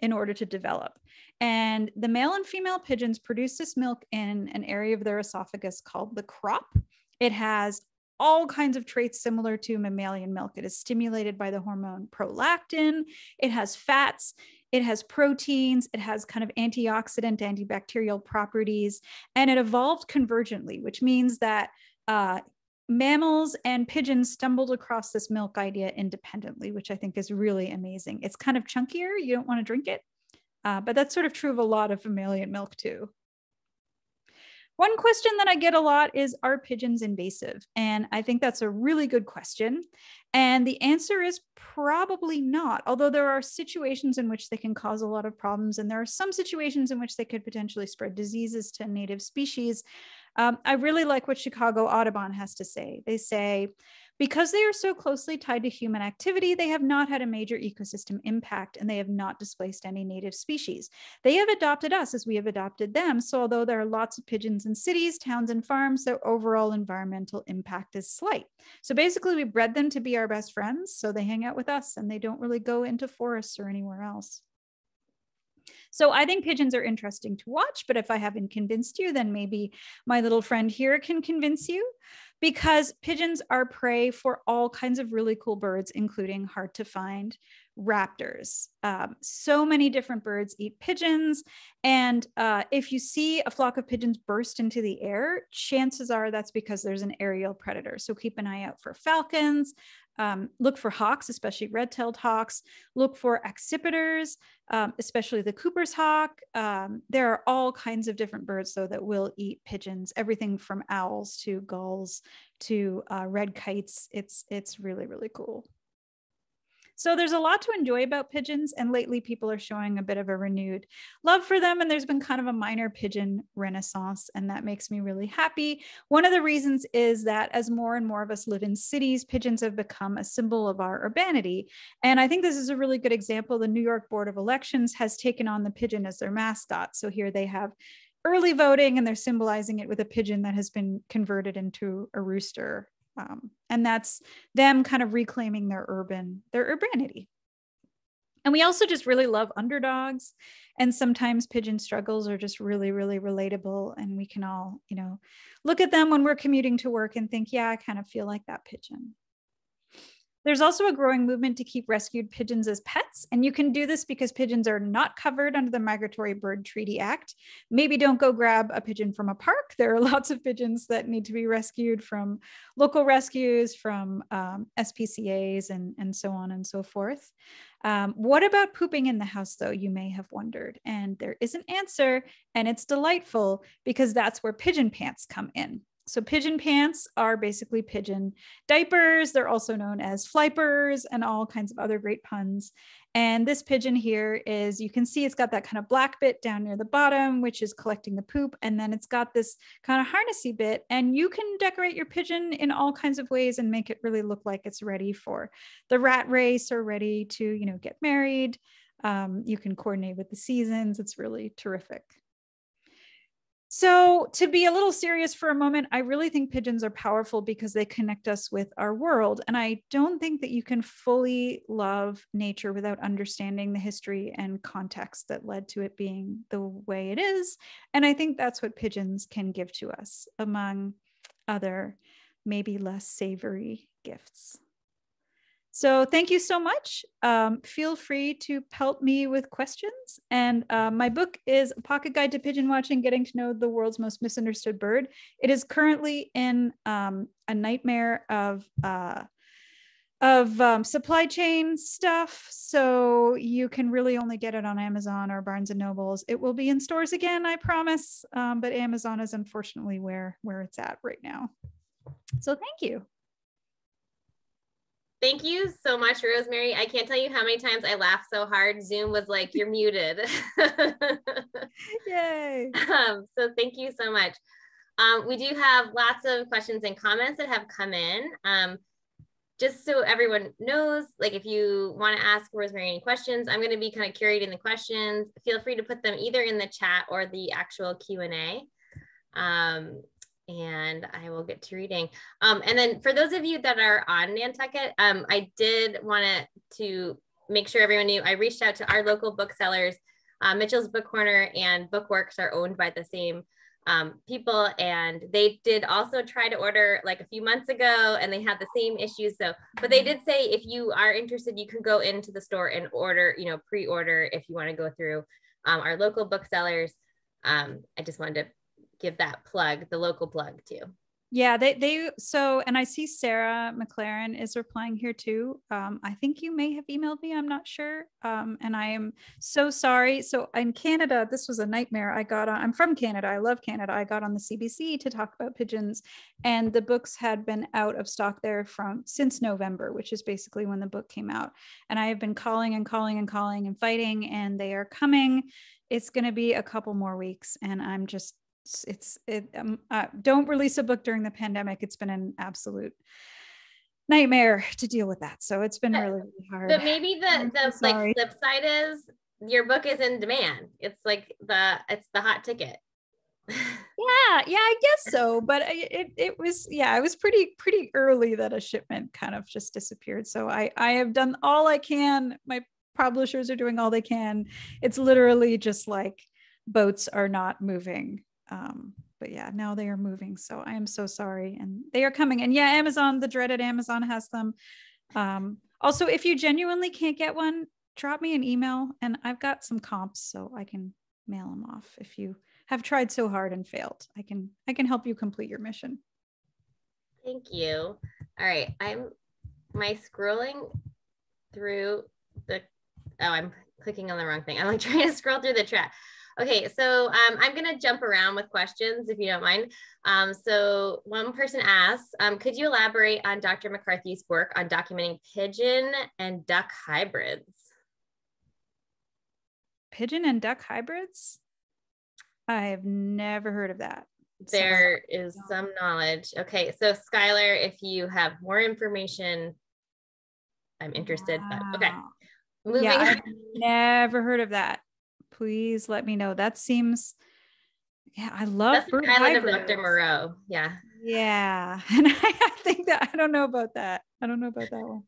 in order to develop. And the male and female pigeons produce this milk in an area of their esophagus called the crop. It has all kinds of traits similar to mammalian milk. It is stimulated by the hormone prolactin, it has fats, it has proteins, it has kind of antioxidant, antibacterial properties, and it evolved convergently, which means that uh, mammals and pigeons stumbled across this milk idea independently, which I think is really amazing. It's kind of chunkier, you don't want to drink it, uh, but that's sort of true of a lot of mammalian milk too. One question that I get a lot is Are pigeons invasive? And I think that's a really good question. And the answer is probably not, although there are situations in which they can cause a lot of problems. And there are some situations in which they could potentially spread diseases to native species. Um, I really like what Chicago Audubon has to say. They say, because they are so closely tied to human activity, they have not had a major ecosystem impact and they have not displaced any native species. They have adopted us as we have adopted them. So, although there are lots of pigeons in cities, towns, and farms, their overall environmental impact is slight. So, basically, we bred them to be our best friends. So, they hang out with us and they don't really go into forests or anywhere else. So I think pigeons are interesting to watch, but if I haven't convinced you, then maybe my little friend here can convince you because pigeons are prey for all kinds of really cool birds, including hard to find raptors. Um, so many different birds eat pigeons. And uh, if you see a flock of pigeons burst into the air, chances are that's because there's an aerial predator. So keep an eye out for falcons, um, look for hawks, especially red-tailed hawks. Look for accipiters, um, especially the Cooper's hawk. Um, there are all kinds of different birds, though, that will eat pigeons. Everything from owls to gulls to uh, red kites. It's it's really really cool. So there's a lot to enjoy about pigeons, and lately people are showing a bit of a renewed love for them. And there's been kind of a minor pigeon renaissance, and that makes me really happy. One of the reasons is that as more and more of us live in cities, pigeons have become a symbol of our urbanity. And I think this is a really good example. The New York Board of Elections has taken on the pigeon as their mascot. So here they have early voting and they're symbolizing it with a pigeon that has been converted into a rooster um, and that's them kind of reclaiming their urban their urbanity. And we also just really love underdogs. And sometimes pigeon struggles are just really really relatable. And we can all you know look at them when we're commuting to work and think yeah i kind of feel like that pigeon there's also a growing movement to keep rescued pigeons as pets, and you can do this because pigeons are not covered under the Migratory Bird Treaty Act. Maybe don't go grab a pigeon from a park. There are lots of pigeons that need to be rescued from local rescues, from um, SPCAs, and, and so on and so forth. Um, what about pooping in the house, though? You may have wondered. And there is an answer, and it's delightful because that's where pigeon pants come in. So pigeon pants are basically pigeon diapers. They're also known as flippers and all kinds of other great puns. And this pigeon here is, you can see it's got that kind of black bit down near the bottom, which is collecting the poop. And then it's got this kind of harnessy bit. And you can decorate your pigeon in all kinds of ways and make it really look like it's ready for the rat race or ready to, you know, get married. Um, you can coordinate with the seasons. It's really terrific. So, to be a little serious for a moment, I really think pigeons are powerful because they connect us with our world. And I don't think that you can fully love nature without understanding the history and context that led to it being the way it is. And I think that's what pigeons can give to us, among other, maybe less savory gifts. So thank you so much. Um, feel free to pelt me with questions. And uh, my book is pocket guide to pigeon watching, getting to know the world's most misunderstood bird. It is currently in um, a nightmare of uh, of um, supply chain stuff. So you can really only get it on Amazon or Barnes and Nobles. It will be in stores again, I promise. Um, but Amazon is unfortunately where where it's at right now. So thank you. Thank you so much, Rosemary. I can't tell you how many times I laughed so hard. Zoom was like, "You're muted." Yay! Um, so thank you so much. Um, we do have lots of questions and comments that have come in. Um, just so everyone knows, like if you want to ask Rosemary any questions, I'm going to be kind of curating the questions. Feel free to put them either in the chat or the actual Q&A. Um, and I will get to reading. Um, and then for those of you that are on Nantucket, um, I did want to make sure everyone knew I reached out to our local booksellers. Uh, Mitchell's Book Corner and Bookworks are owned by the same um, people and they did also try to order like a few months ago and they had the same issues so but they did say if you are interested you can go into the store and order you know pre-order if you want to go through um, our local booksellers um, i just wanted to give that plug the local plug too yeah, they they so and I see Sarah McLaren is replying here too. Um, I think you may have emailed me. I'm not sure. Um, and I am so sorry. So in Canada, this was a nightmare. I got on. I'm from Canada. I love Canada. I got on the CBC to talk about pigeons, and the books had been out of stock there from since November, which is basically when the book came out. And I have been calling and calling and calling and fighting, and they are coming. It's going to be a couple more weeks, and I'm just it's it um, uh, don't release a book during the pandemic. It's been an absolute nightmare to deal with that. So it's been really, really hard. but maybe the the so like flip side is your book is in demand. It's like the it's the hot ticket. Yeah yeah i guess so. But it, it was yeah it was pretty pretty early that a shipment kind of just disappeared. So i i have done all i can. My publishers are doing all they can. It's literally just like boats are not moving um, but yeah, now they are moving. So I am so sorry. And they are coming. And yeah, Amazon, the dreaded Amazon has them. Um, also, if you genuinely can't get one, drop me an email and I've got some comps so I can mail them off. If you have tried so hard and failed, I can I can help you complete your mission. Thank you. All right. I'm my scrolling through the oh, I'm clicking on the wrong thing. I'm like trying to scroll through the chat. Okay, so um, I'm gonna jump around with questions if you don't mind. Um, so one person asks, um, could you elaborate on Dr. McCarthy's work on documenting pigeon and duck hybrids? Pigeon and duck hybrids? I have never heard of that. There so, is some knowledge. Okay, so Skylar, if you have more information, I'm interested. Wow. But okay, moving. Yeah, I've never heard of that please let me know. That seems, yeah, I love That's the island of Dr. Moreau. Yeah. Yeah. And I, think that I don't know about that. I don't know about that one.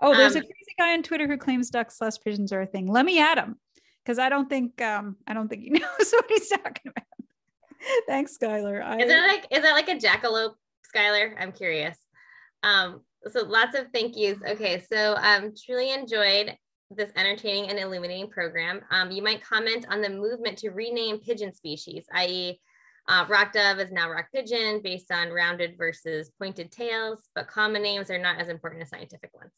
Oh, there's um, a crazy guy on Twitter who claims ducks slash pigeons are a thing. Let me add him because I don't think um I don't think he knows what he's talking about. Thanks, Skylar. I, is it like is that like a jackalope, Skylar? I'm curious. Um, so lots of thank yous. Okay, so um truly enjoyed this entertaining and illuminating program. Um, you might comment on the movement to rename pigeon species, i.e. Uh, rock dove is now rock pigeon based on rounded versus pointed tails, but common names are not as important as scientific ones.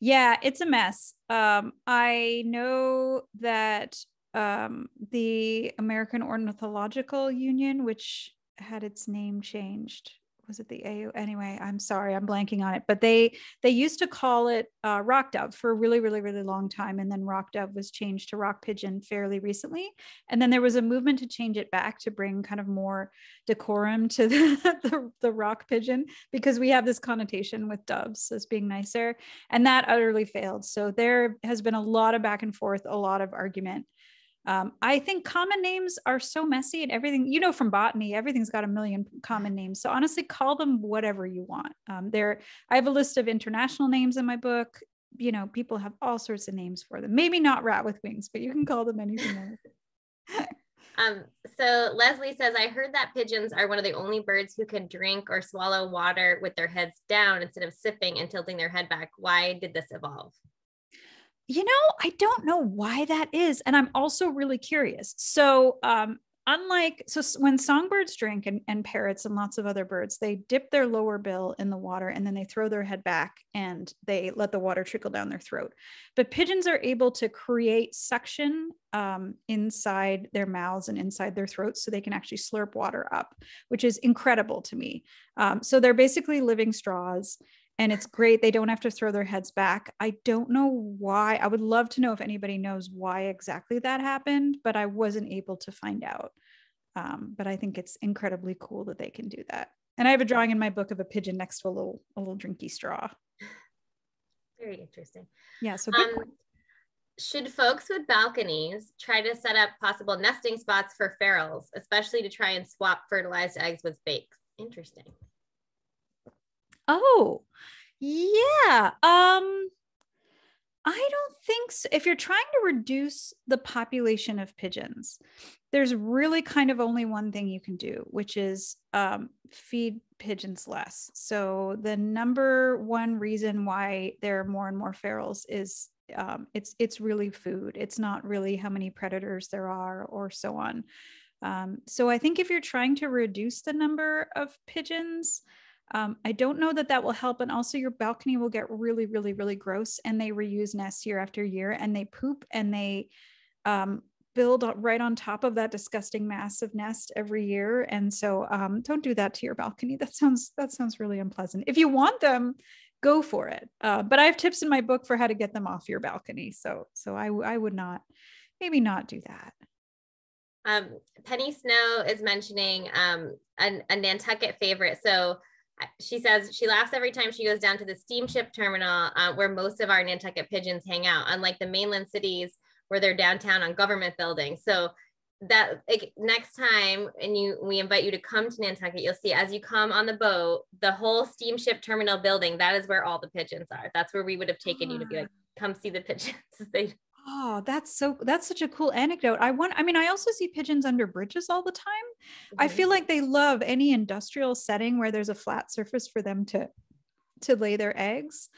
Yeah, it's a mess. Um, I know that um, the American Ornithological Union, which had its name changed was it the AU? Anyway, I'm sorry, I'm blanking on it. But they they used to call it uh, rock dove for a really, really, really long time, and then rock dove was changed to rock pigeon fairly recently. And then there was a movement to change it back to bring kind of more decorum to the, the, the rock pigeon because we have this connotation with doves as being nicer, and that utterly failed. So there has been a lot of back and forth, a lot of argument um, I think common names are so messy and everything, you know, from botany, everything's got a million common names. So honestly, call them whatever you want. Um, there, I have a list of international names in my book. You know, people have all sorts of names for them. Maybe not rat with wings, but you can call them anything um, so Leslie says, I heard that pigeons are one of the only birds who can drink or swallow water with their heads down instead of sipping and tilting their head back. Why did this evolve? You know, I don't know why that is. And I'm also really curious. So, um, unlike so when songbirds drink and, and parrots and lots of other birds they dip their lower bill in the water and then they throw their head back and they let the water trickle down their throat but pigeons are able to create suction um, inside their mouths and inside their throats so they can actually slurp water up which is incredible to me um, so they're basically living straws and it's great they don't have to throw their heads back. I don't know why i would love to know if anybody knows why exactly that happened but i wasn't able to find out. Um, but i think it's incredibly cool that they can do that. And i have a drawing in my book of a pigeon next to a little a little drinky straw. Very interesting. Yeah so um, should folks with balconies try to set up possible nesting spots for ferals especially to try and swap fertilized eggs with bakes? Interesting Oh, yeah. Um, I don't think so. If you're trying to reduce the population of pigeons, there's really kind of only one thing you can do, which is um, feed pigeons less. So the number one reason why there are more and more ferals is um, it's it's really food. It's not really how many predators there are or so on. Um, so I think if you're trying to reduce the number of pigeons, um, I don't know that that will help. And also, your balcony will get really, really, really gross. And they reuse nests year after year and they poop and they um, build right on top of that disgusting massive nest every year. And so, um, don't do that to your balcony. That sounds that sounds really unpleasant. If you want them, go for it. Uh, but I have tips in my book for how to get them off your balcony. So, so I I would not maybe not do that. Um, Penny Snow is mentioning um, a, a Nantucket favorite. So she says she laughs every time she goes down to the steamship terminal uh, where most of our Nantucket pigeons hang out, unlike the mainland cities where they're downtown on government buildings. So that like, next time and you we invite you to come to Nantucket, you'll see as you come on the boat, the whole steamship terminal building, that is where all the pigeons are. That's where we would have taken you to be like, come see the pigeons. they Oh, that's so that's such a cool anecdote. I want I mean I also see pigeons under bridges all the time. Mm-hmm. I feel like they love any industrial setting where there's a flat surface for them to to lay their eggs.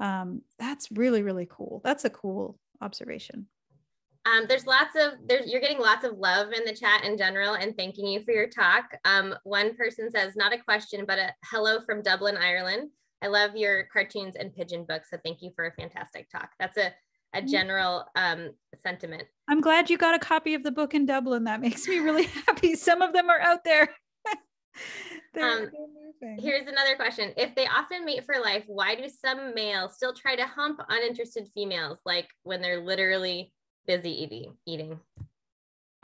Um, that's really really cool. That's a cool observation. Um, there's lots of there's you're getting lots of love in the chat in general and thanking you for your talk. Um, one person says not a question but a hello from Dublin, Ireland. I love your cartoons and pigeon books. So thank you for a fantastic talk. That's a a mm. general um, sentiment. I'm glad you got a copy of the book in Dublin. That makes me really happy. Some of them are out there. um, here's another question. If they often mate for life, why do some males still try to hump uninterested females, like when they're literally busy eating? eating?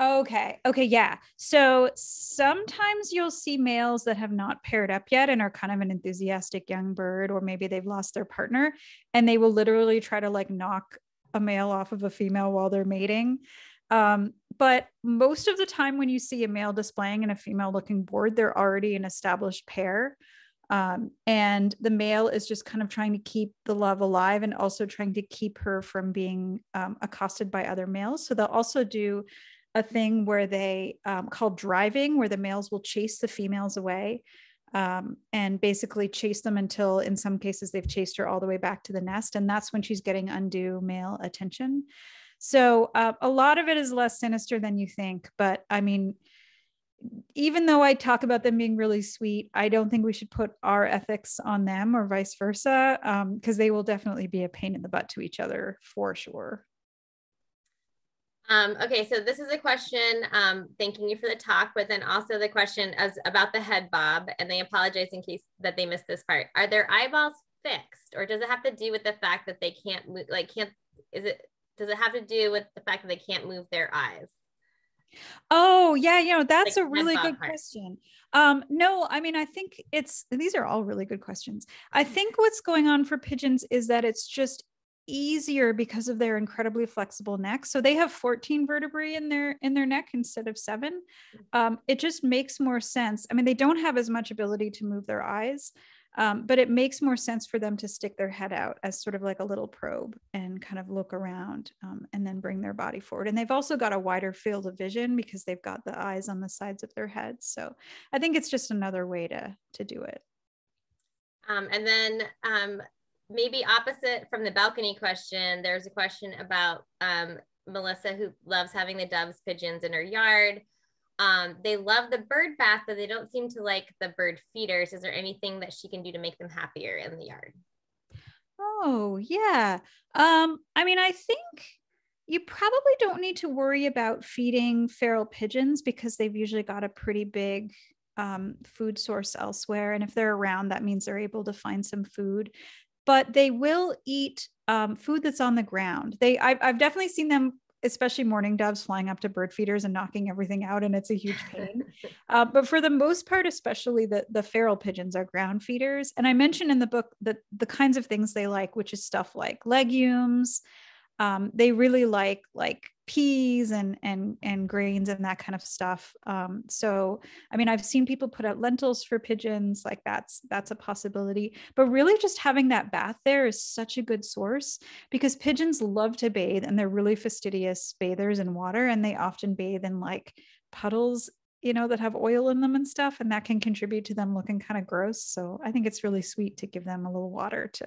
Okay. Okay. Yeah. So sometimes you'll see males that have not paired up yet and are kind of an enthusiastic young bird, or maybe they've lost their partner and they will literally try to like knock a male off of a female while they're mating. Um, but most of the time, when you see a male displaying and a female looking bored, they're already an established pair. Um, and the male is just kind of trying to keep the love alive and also trying to keep her from being um, accosted by other males. So they'll also do a thing where they um, called driving, where the males will chase the females away um, and basically chase them until in some cases they've chased her all the way back to the nest and that's when she's getting undue male attention. So uh, a lot of it is less sinister than you think but i mean even though i talk about them being really sweet i don't think we should put our ethics on them or vice versa because um, they will definitely be a pain in the butt to each other for sure um, okay, so this is a question, um, thanking you for the talk, but then also the question is about the head bob, and they apologize in case that they missed this part. Are their eyeballs fixed, or does it have to do with the fact that they can't move? Like, can't is it? Does it have to do with the fact that they can't move their eyes? Oh yeah, you know that's like a really good part. question. Um, no, I mean I think it's these are all really good questions. I think what's going on for pigeons is that it's just easier because of their incredibly flexible neck. So they have 14 vertebrae in their in their neck instead of seven. Um, it just makes more sense. I mean, they don't have as much ability to move their eyes, um, but it makes more sense for them to stick their head out as sort of like a little probe and kind of look around um, and then bring their body forward. And they've also got a wider field of vision because they've got the eyes on the sides of their heads. So I think it's just another way to to do it. Um, and then um, maybe opposite from the balcony question, there's a question about um, Melissa who loves having the doves pigeons in her yard. um, they love the bird bath, but they don't seem to like the bird feeders. Is there anything that she can do to make them happier in the yard? Oh, yeah. Um, I mean, I think you probably don't need to worry about feeding feral pigeons because they've usually got a pretty big um, food source elsewhere. And if they're around, that means they're able to find some food. But they will eat um, food that's on the ground. They, I've, I've definitely seen them especially mourning doves flying up to bird feeders and knocking everything out and it's a huge pain uh, but for the most part especially the, the feral pigeons are ground feeders and i mentioned in the book that the kinds of things they like which is stuff like legumes um, they really like like peas and and and grains and that kind of stuff. Um, so I mean, I've seen people put out lentils for pigeons, like that's that's a possibility. But really, just having that bath there is such a good source because pigeons love to bathe and they're really fastidious bathers in water, and they often bathe in like puddles you know that have oil in them and stuff and that can contribute to them looking kind of gross so i think it's really sweet to give them a little water to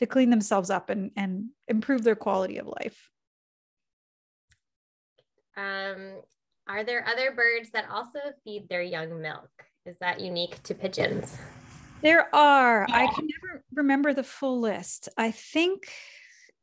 to clean themselves up and and improve their quality of life. Um, are there other birds that also feed their young milk? Is that unique to pigeons? There are. I can never remember the full list. I think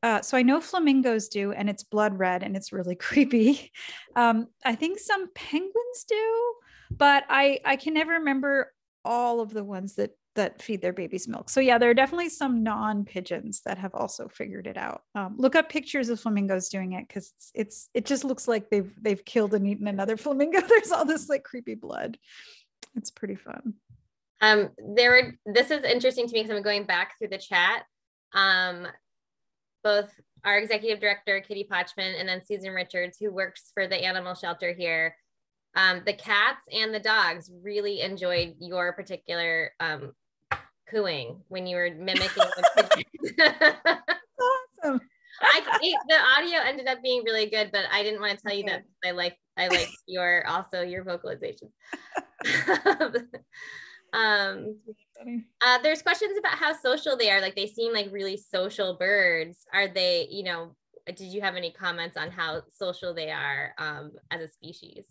uh, so I know flamingos do, and it's blood red and it's really creepy. Um, I think some penguins do, but I I can never remember all of the ones that that feed their babies milk. So yeah, there are definitely some non pigeons that have also figured it out. Um, look up pictures of flamingos doing it because it's, it's it just looks like they've they've killed and eaten another flamingo. There's all this like creepy blood. It's pretty fun. Um, there were this is interesting to me because I'm going back through the chat. Um, both our executive director, Kitty Potchman, and then Susan Richards, who works for the animal shelter here. Um, the cats and the dogs really enjoyed your particular um, cooing when you were mimicking the awesome. I, the audio ended up being really good, but I didn't want to tell you that I like I like your also your vocalizations. Um, uh, there's questions about how social they are. Like they seem like really social birds. Are they, you know, did you have any comments on how social they are um, as a species?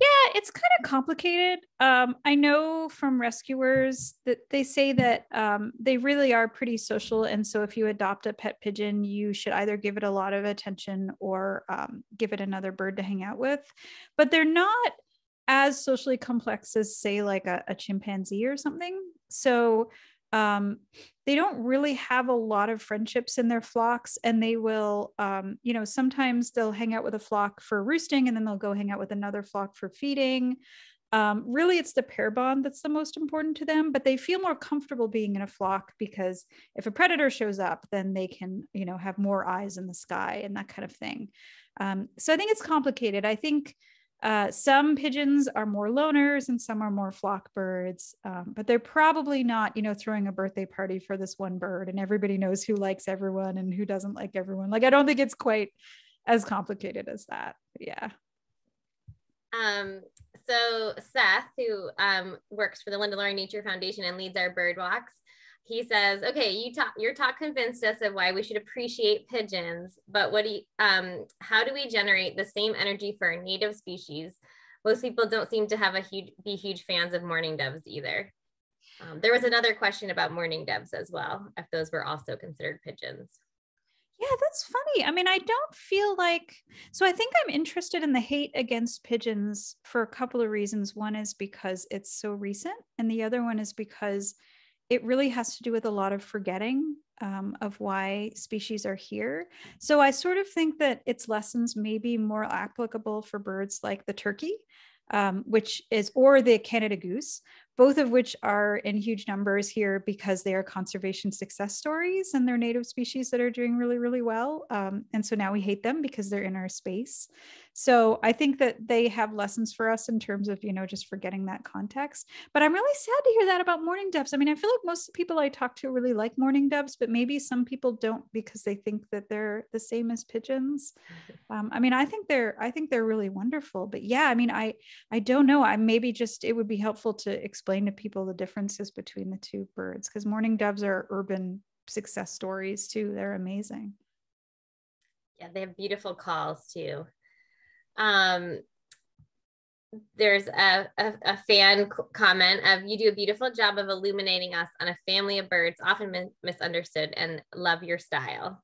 Yeah, it's kind of complicated. Um, I know from rescuers that they say that um, they really are pretty social. And so if you adopt a pet pigeon, you should either give it a lot of attention or um, give it another bird to hang out with. But they're not as socially complex as say like a, a chimpanzee or something. So um, they don't really have a lot of friendships in their flocks and they will um, you know sometimes they'll hang out with a flock for roosting and then they'll go hang out with another flock for feeding. Um, really it's the pair bond that's the most important to them but they feel more comfortable being in a flock because if a predator shows up then they can you know have more eyes in the sky and that kind of thing. Um, so i think it's complicated. I think uh, some pigeons are more loners and some are more flock birds, um, but they're probably not, you know, throwing a birthday party for this one bird and everybody knows who likes everyone and who doesn't like everyone. Like, I don't think it's quite as complicated as that. Yeah. Um, so Seth, who um, works for the Linda Loring Nature Foundation and leads our bird walks, he says, okay, you talk, your talk convinced us of why we should appreciate pigeons, but what do you, um, how do we generate the same energy for native species? Most people don't seem to have a huge, be huge fans of mourning doves either. Um, there was another question about mourning doves as well, if those were also considered pigeons. Yeah, that's funny. I mean, I don't feel like so I think I'm interested in the hate against pigeons for a couple of reasons. One is because it's so recent, and the other one is because it really has to do with a lot of forgetting um, of why species are here. So I sort of think that its lessons may be more applicable for birds like the turkey, um, which is, or the Canada goose, both of which are in huge numbers here because they are conservation success stories and they're native species that are doing really, really well. Um, and so now we hate them because they're in our space. So I think that they have lessons for us in terms of, you know, just forgetting that context. But I'm really sad to hear that about mourning doves. I mean, I feel like most people I talk to really like mourning doves, but maybe some people don't because they think that they're the same as pigeons. Um, I mean, I think they're, I think they're really wonderful. But yeah, I mean, I, I don't know. I maybe just it would be helpful to explain to people the differences between the two birds because mourning doves are urban success stories too. They're amazing. Yeah, they have beautiful calls too. Um, there's a, a, a, fan comment of you do a beautiful job of illuminating us on a family of birds often mi- misunderstood and love your style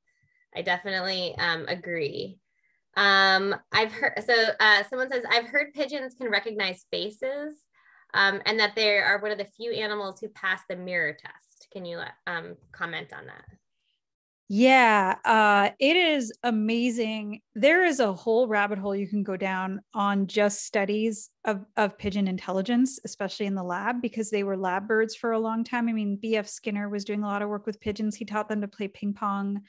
i definitely um, agree um, i've heard so uh, someone says i've heard pigeons can recognize faces um, and that they are one of the few animals who pass the mirror test can you um, comment on that yeah, uh, it is amazing. There is a whole rabbit hole you can go down on just studies of, of pigeon intelligence, especially in the lab, because they were lab birds for a long time. I mean, B.F. Skinner was doing a lot of work with pigeons. He taught them to play ping pong.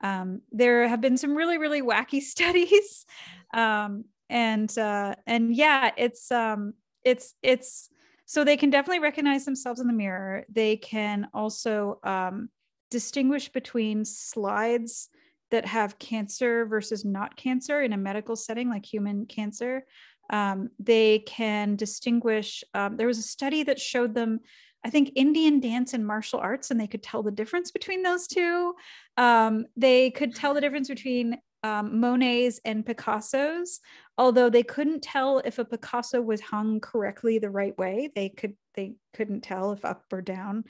Um, there have been some really, really wacky studies. Um, and uh, and yeah, it's um, it's it's so they can definitely recognize themselves in the mirror. They can also um, distinguish between slides that have cancer versus not cancer in a medical setting like human cancer. Um, they can distinguish, um, there was a study that showed them, I think, Indian dance and martial arts, and they could tell the difference between those two. Um, they could tell the difference between um, Monet's and Picasso's, although they couldn't tell if a Picasso was hung correctly the right way. They could they couldn't tell if up or down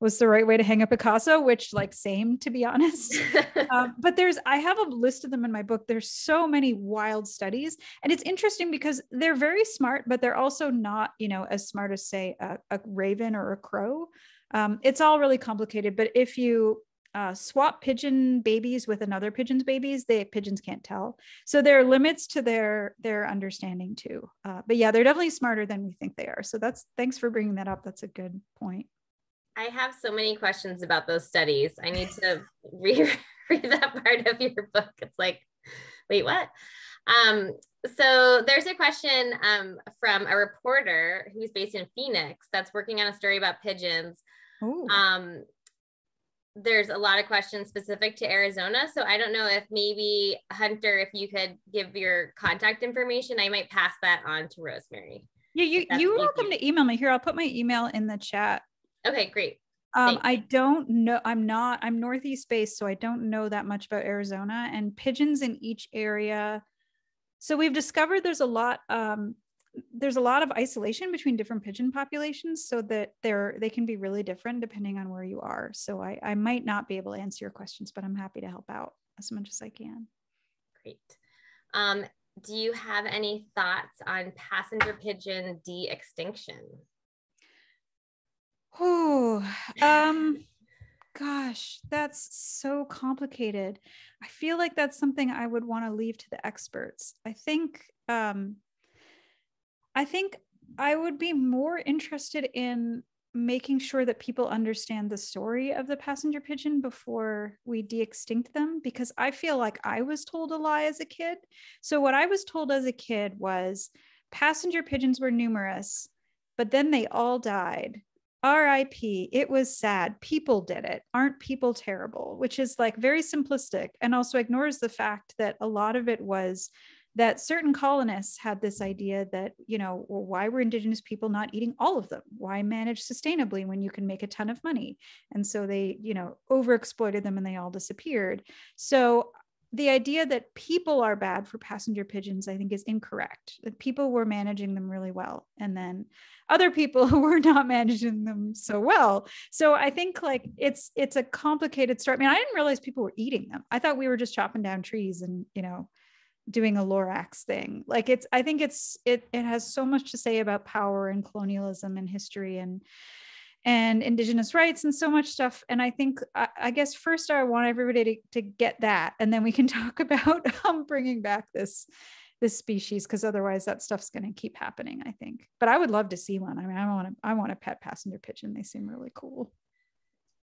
was the right way to hang a Picasso, which like same to be honest. um, but there's I have a list of them in my book. There's so many wild studies, and it's interesting because they're very smart, but they're also not you know as smart as say a, a raven or a crow. Um, it's all really complicated, but if you uh, swap pigeon babies with another pigeon's babies, they pigeons can't tell. So there are limits to their their understanding too. Uh, but yeah, they're definitely smarter than we think they are. So that's thanks for bringing that up. That's a good point. I have so many questions about those studies. I need to read, read that part of your book. It's like, wait, what? Um, so there's a question um, from a reporter who's based in Phoenix that's working on a story about pigeons. Um, there's a lot of questions specific to Arizona. So I don't know if maybe Hunter, if you could give your contact information, I might pass that on to Rosemary. Yeah, you you're welcome to email me here. I'll put my email in the chat. Okay, great. Um, I don't know. I'm not. I'm northeast based, so I don't know that much about Arizona and pigeons in each area. So we've discovered there's a lot. Um, there's a lot of isolation between different pigeon populations so that they're they can be really different depending on where you are. So I, I might not be able to answer your questions but i'm happy to help out as much as i can. Great. Um, do you have any thoughts on passenger pigeon de-extinction? Oh um gosh that's so complicated. I feel like that's something i would want to leave to the experts. I think um I think I would be more interested in making sure that people understand the story of the passenger pigeon before we de-extinct them because I feel like I was told a lie as a kid. So what I was told as a kid was passenger pigeons were numerous, but then they all died. RIP, it was sad. People did it. Aren't people terrible? Which is like very simplistic and also ignores the fact that a lot of it was that certain colonists had this idea that, you know, well, why were indigenous people not eating all of them? Why manage sustainably when you can make a ton of money? And so they, you know, overexploited them and they all disappeared. So the idea that people are bad for passenger pigeons, I think, is incorrect. That people were managing them really well, and then other people were not managing them so well. So I think like it's it's a complicated story. I mean, I didn't realize people were eating them. I thought we were just chopping down trees and you know doing a Lorax thing. Like it's, I think it's, it, it has so much to say about power and colonialism and history and, and indigenous rights and so much stuff. And I think, I, I guess first I want everybody to, to get that, and then we can talk about um, bringing back this, this species because otherwise that stuff's going to keep happening i think. But i would love to see one. I mean i want to i want a pet passenger pigeon. They seem really cool.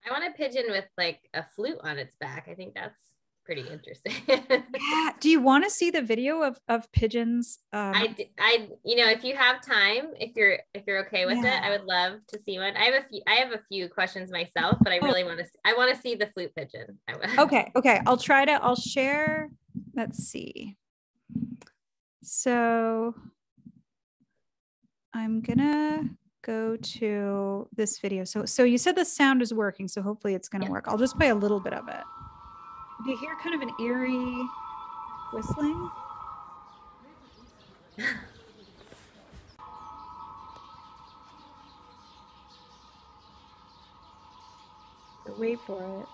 I want a pigeon with like a flute on its back. I think that's pretty interesting. yeah. Do you want to see the video of of pigeons? Um, I I you know if you have time, if you're if you're okay with yeah. it, I would love to see one. I have a few I have a few questions myself, but I oh. really want to I want to see the flute pigeon. okay, okay. I'll try to I'll share. Let's see. So I'm gonna go to this video. So so you said the sound is working, so hopefully it's gonna yeah. work. I'll just play a little bit of it do you hear kind of an eerie whistling? wait for it.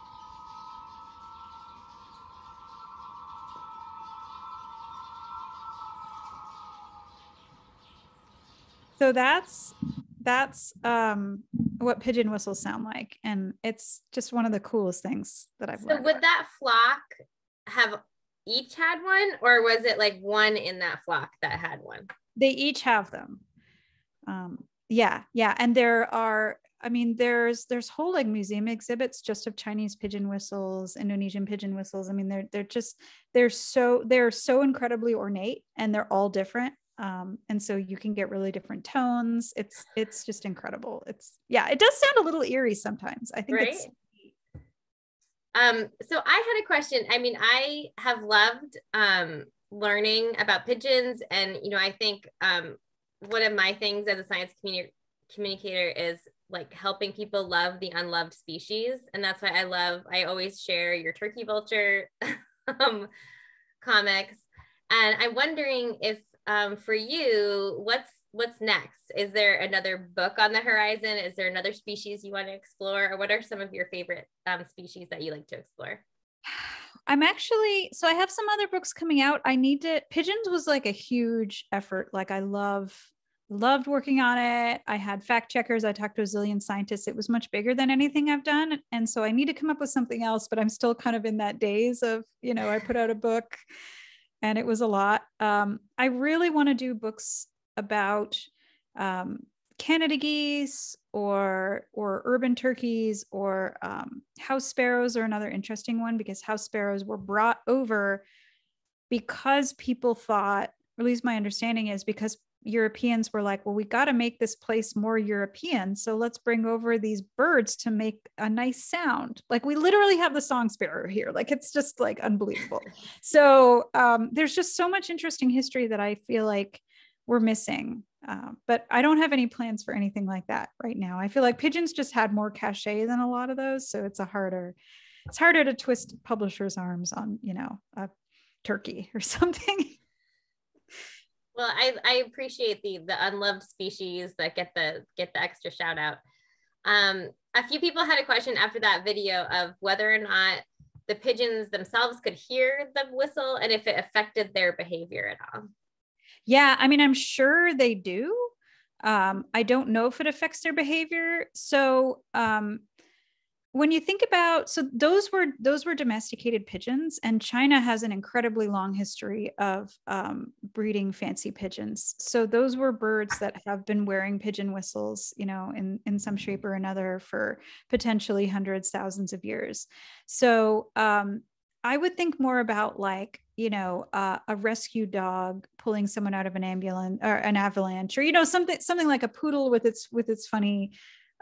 So that's that's um, what pigeon whistles sound like, and it's just one of the coolest things that I've. So would that flock have each had one, or was it like one in that flock that had one? They each have them. Um, yeah, yeah, and there are. I mean, there's there's whole like museum exhibits just of Chinese pigeon whistles, Indonesian pigeon whistles. I mean, they're they're just they're so they're so incredibly ornate, and they're all different um, and so you can get really different tones. It's it's just incredible. It's yeah it does sound a little eerie sometimes. I think right? it's um so i had a question. I mean i have loved um learning about pigeons and you know i think um one of my things as a science communi- communicator is like helping people love the unloved species. And that's why i love i always share your turkey vulture um, comics. And i'm wondering if um, for you, what's what's next? Is there another book on the horizon? Is there another species you want to explore, or what are some of your favorite um, species that you like to explore? I'm actually so I have some other books coming out. I need to pigeons was like a huge effort. Like I love loved working on it. I had fact checkers. I talked to a zillion scientists. It was much bigger than anything I've done. And so I need to come up with something else, but I'm still kind of in that days of, you know, I put out a book and it was a lot. Um, I really want to do books about um, Canada geese or or urban turkeys or um, house sparrows are another interesting one because house sparrows were brought over because people thought, or at least my understanding is because Europeans were like, well, we got to make this place more European. So let's bring over these birds to make a nice sound. Like we literally have the song sparrow here. Like it's just like unbelievable. so um, there's just so much interesting history that I feel like we're missing. Uh, but I don't have any plans for anything like that right now. I feel like pigeons just had more cachet than a lot of those. So it's a harder, it's harder to twist publishers' arms on, you know, a turkey or something. Well, I, I appreciate the the unloved species that get the get the extra shout out. Um, a few people had a question after that video of whether or not the pigeons themselves could hear the whistle and if it affected their behavior at all. Yeah, I mean, I'm sure they do. Um, I don't know if it affects their behavior. So um, when you think about so those were those were domesticated pigeons and china has an incredibly long history of um, breeding fancy pigeons. So those were birds that have been wearing pigeon whistles you know in in some shape or another for potentially hundreds thousands of years. So um, i would think more about like you know uh, a rescue dog pulling someone out of an ambulance or an avalanche or you know something something like a poodle with its with its funny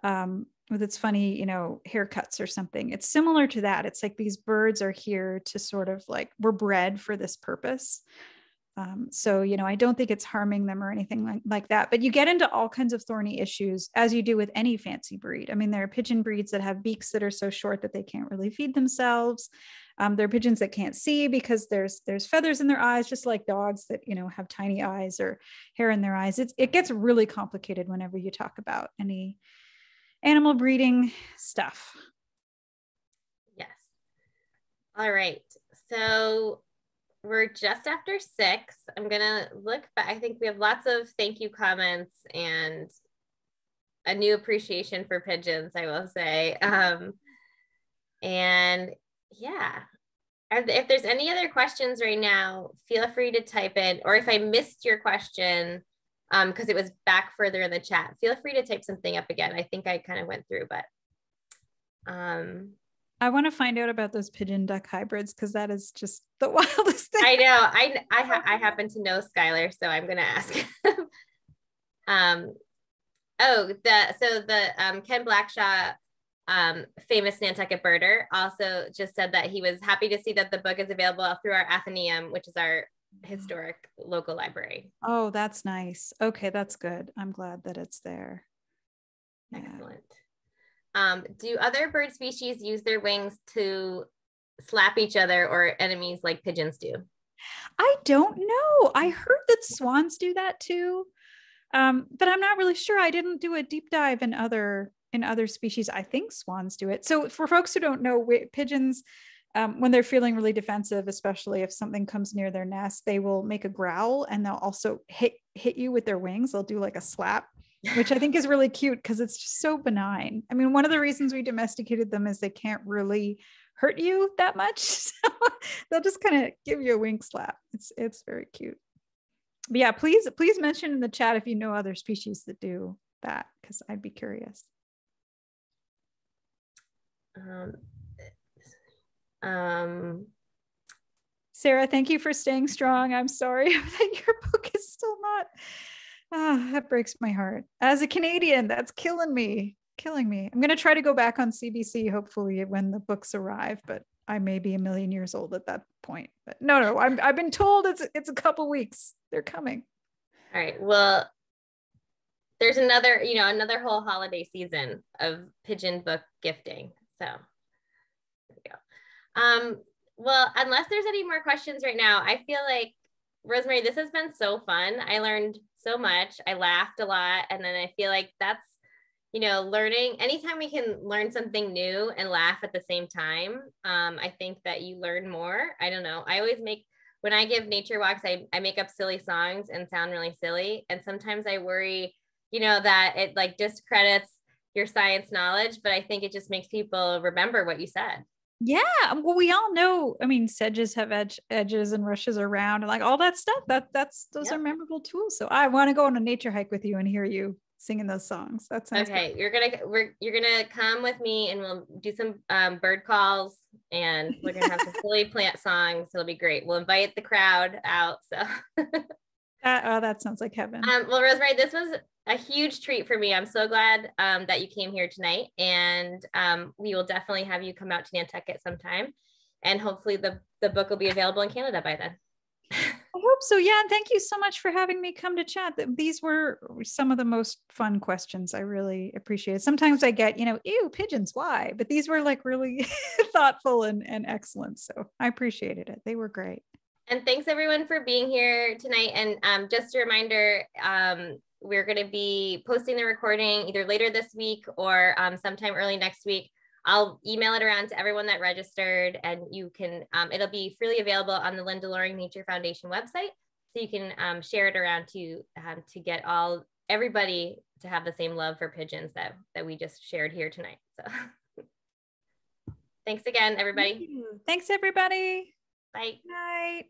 um, with its funny, you know, haircuts or something. It's similar to that. It's like these birds are here to sort of like we're bred for this purpose. Um, so, you know, I don't think it's harming them or anything like, like that. But you get into all kinds of thorny issues as you do with any fancy breed. I mean, there are pigeon breeds that have beaks that are so short that they can't really feed themselves. Um, there are pigeons that can't see because there's there's feathers in their eyes, just like dogs that you know have tiny eyes or hair in their eyes. It's, it gets really complicated whenever you talk about any animal breeding stuff. Yes. All right. So we're just after six. I'm going to look back. I think we have lots of thank you comments and a new appreciation for pigeons, I will say. Um, and yeah, if there's any other questions right now, feel free to type in, or if I missed your question, um because it was back further in the chat. Feel free to type something up again. I think i kind of went through but um i want to find out about those pigeon duck hybrids because that is just the wildest thing. I know. I i, ha- I happen to know skylar so i'm gonna ask um oh the so the um ken blackshaw um, famous Nantucket birder also just said that he was happy to see that the book is available through our Atheneum, which is our historic local library. Oh, that's nice. Okay, that's good. I'm glad that it's there. Excellent. Um, do other bird species use their wings to slap each other or enemies like pigeons do? I don't know. I heard that swans do that too. Um, but I'm not really sure. I didn't do a deep dive in other in other species. I think swans do it. So for folks who don't know, pigeons, um, when they're feeling really defensive, especially if something comes near their nest, they will make a growl and they'll also hit hit you with their wings. They'll do like a slap, which I think is really cute because it's just so benign. I mean, one of the reasons we domesticated them is they can't really hurt you that much. So they'll just kind of give you a wing slap. It's it's very cute. But yeah, please please mention in the chat if you know other species that do that because I'd be curious. Um, um, Sarah, thank you for staying strong. I'm sorry that your book is still not. Ah, that breaks my heart. As a Canadian, that's killing me killing me. I'm going to try to go back on CBC hopefully when the books arrive, but I may be a million years old at that point. But no, no, I'm, I've been told it's it's a couple weeks. They're coming. All right. Well, there's another, you know, another whole holiday season of pigeon book gifting. So there we go. Um, well, unless there's any more questions right now, I feel like Rosemary, this has been so fun. I learned so much. I laughed a lot. And then I feel like that's you know, learning anytime we can learn something new and laugh at the same time, um, I think that you learn more. I don't know. I always make when I give nature walks, I, I make up silly songs and sound really silly. And sometimes I worry, you know, that it like discredits your science knowledge, but I think it just makes people remember what you said. Yeah. Well, we all know, I mean, sedges have edge, edges and rushes around, and like all that stuff. That that's those yep. are memorable tools. So I want to go on a nature hike with you and hear you singing those songs. That's okay. You're gonna we're you're gonna come with me and we'll do some um, bird calls and we're gonna have some silly plant songs. It'll be great. We'll invite the crowd out. So that oh, that sounds like heaven. Um, well, Rosemary, this was a huge treat for me. I'm so glad um, that you came here tonight, and um, we will definitely have you come out to Nantucket sometime, and hopefully the the book will be available in Canada by then. I hope so. Yeah. And thank you so much for having me come to chat. These were some of the most fun questions. I really appreciate it. Sometimes I get, you know, ew, pigeons, why? But these were like really thoughtful and, and excellent. So I appreciated it. They were great. And thanks everyone for being here tonight. And um, just a reminder, um, we're going to be posting the recording either later this week or um, sometime early next week. I'll email it around to everyone that registered and you can, um, it'll be freely available on the Linda Loring Nature Foundation website. So you can um, share it around to, um, to get all, everybody to have the same love for pigeons that, that we just shared here tonight. So thanks again, everybody. Thanks everybody. Bye. Night.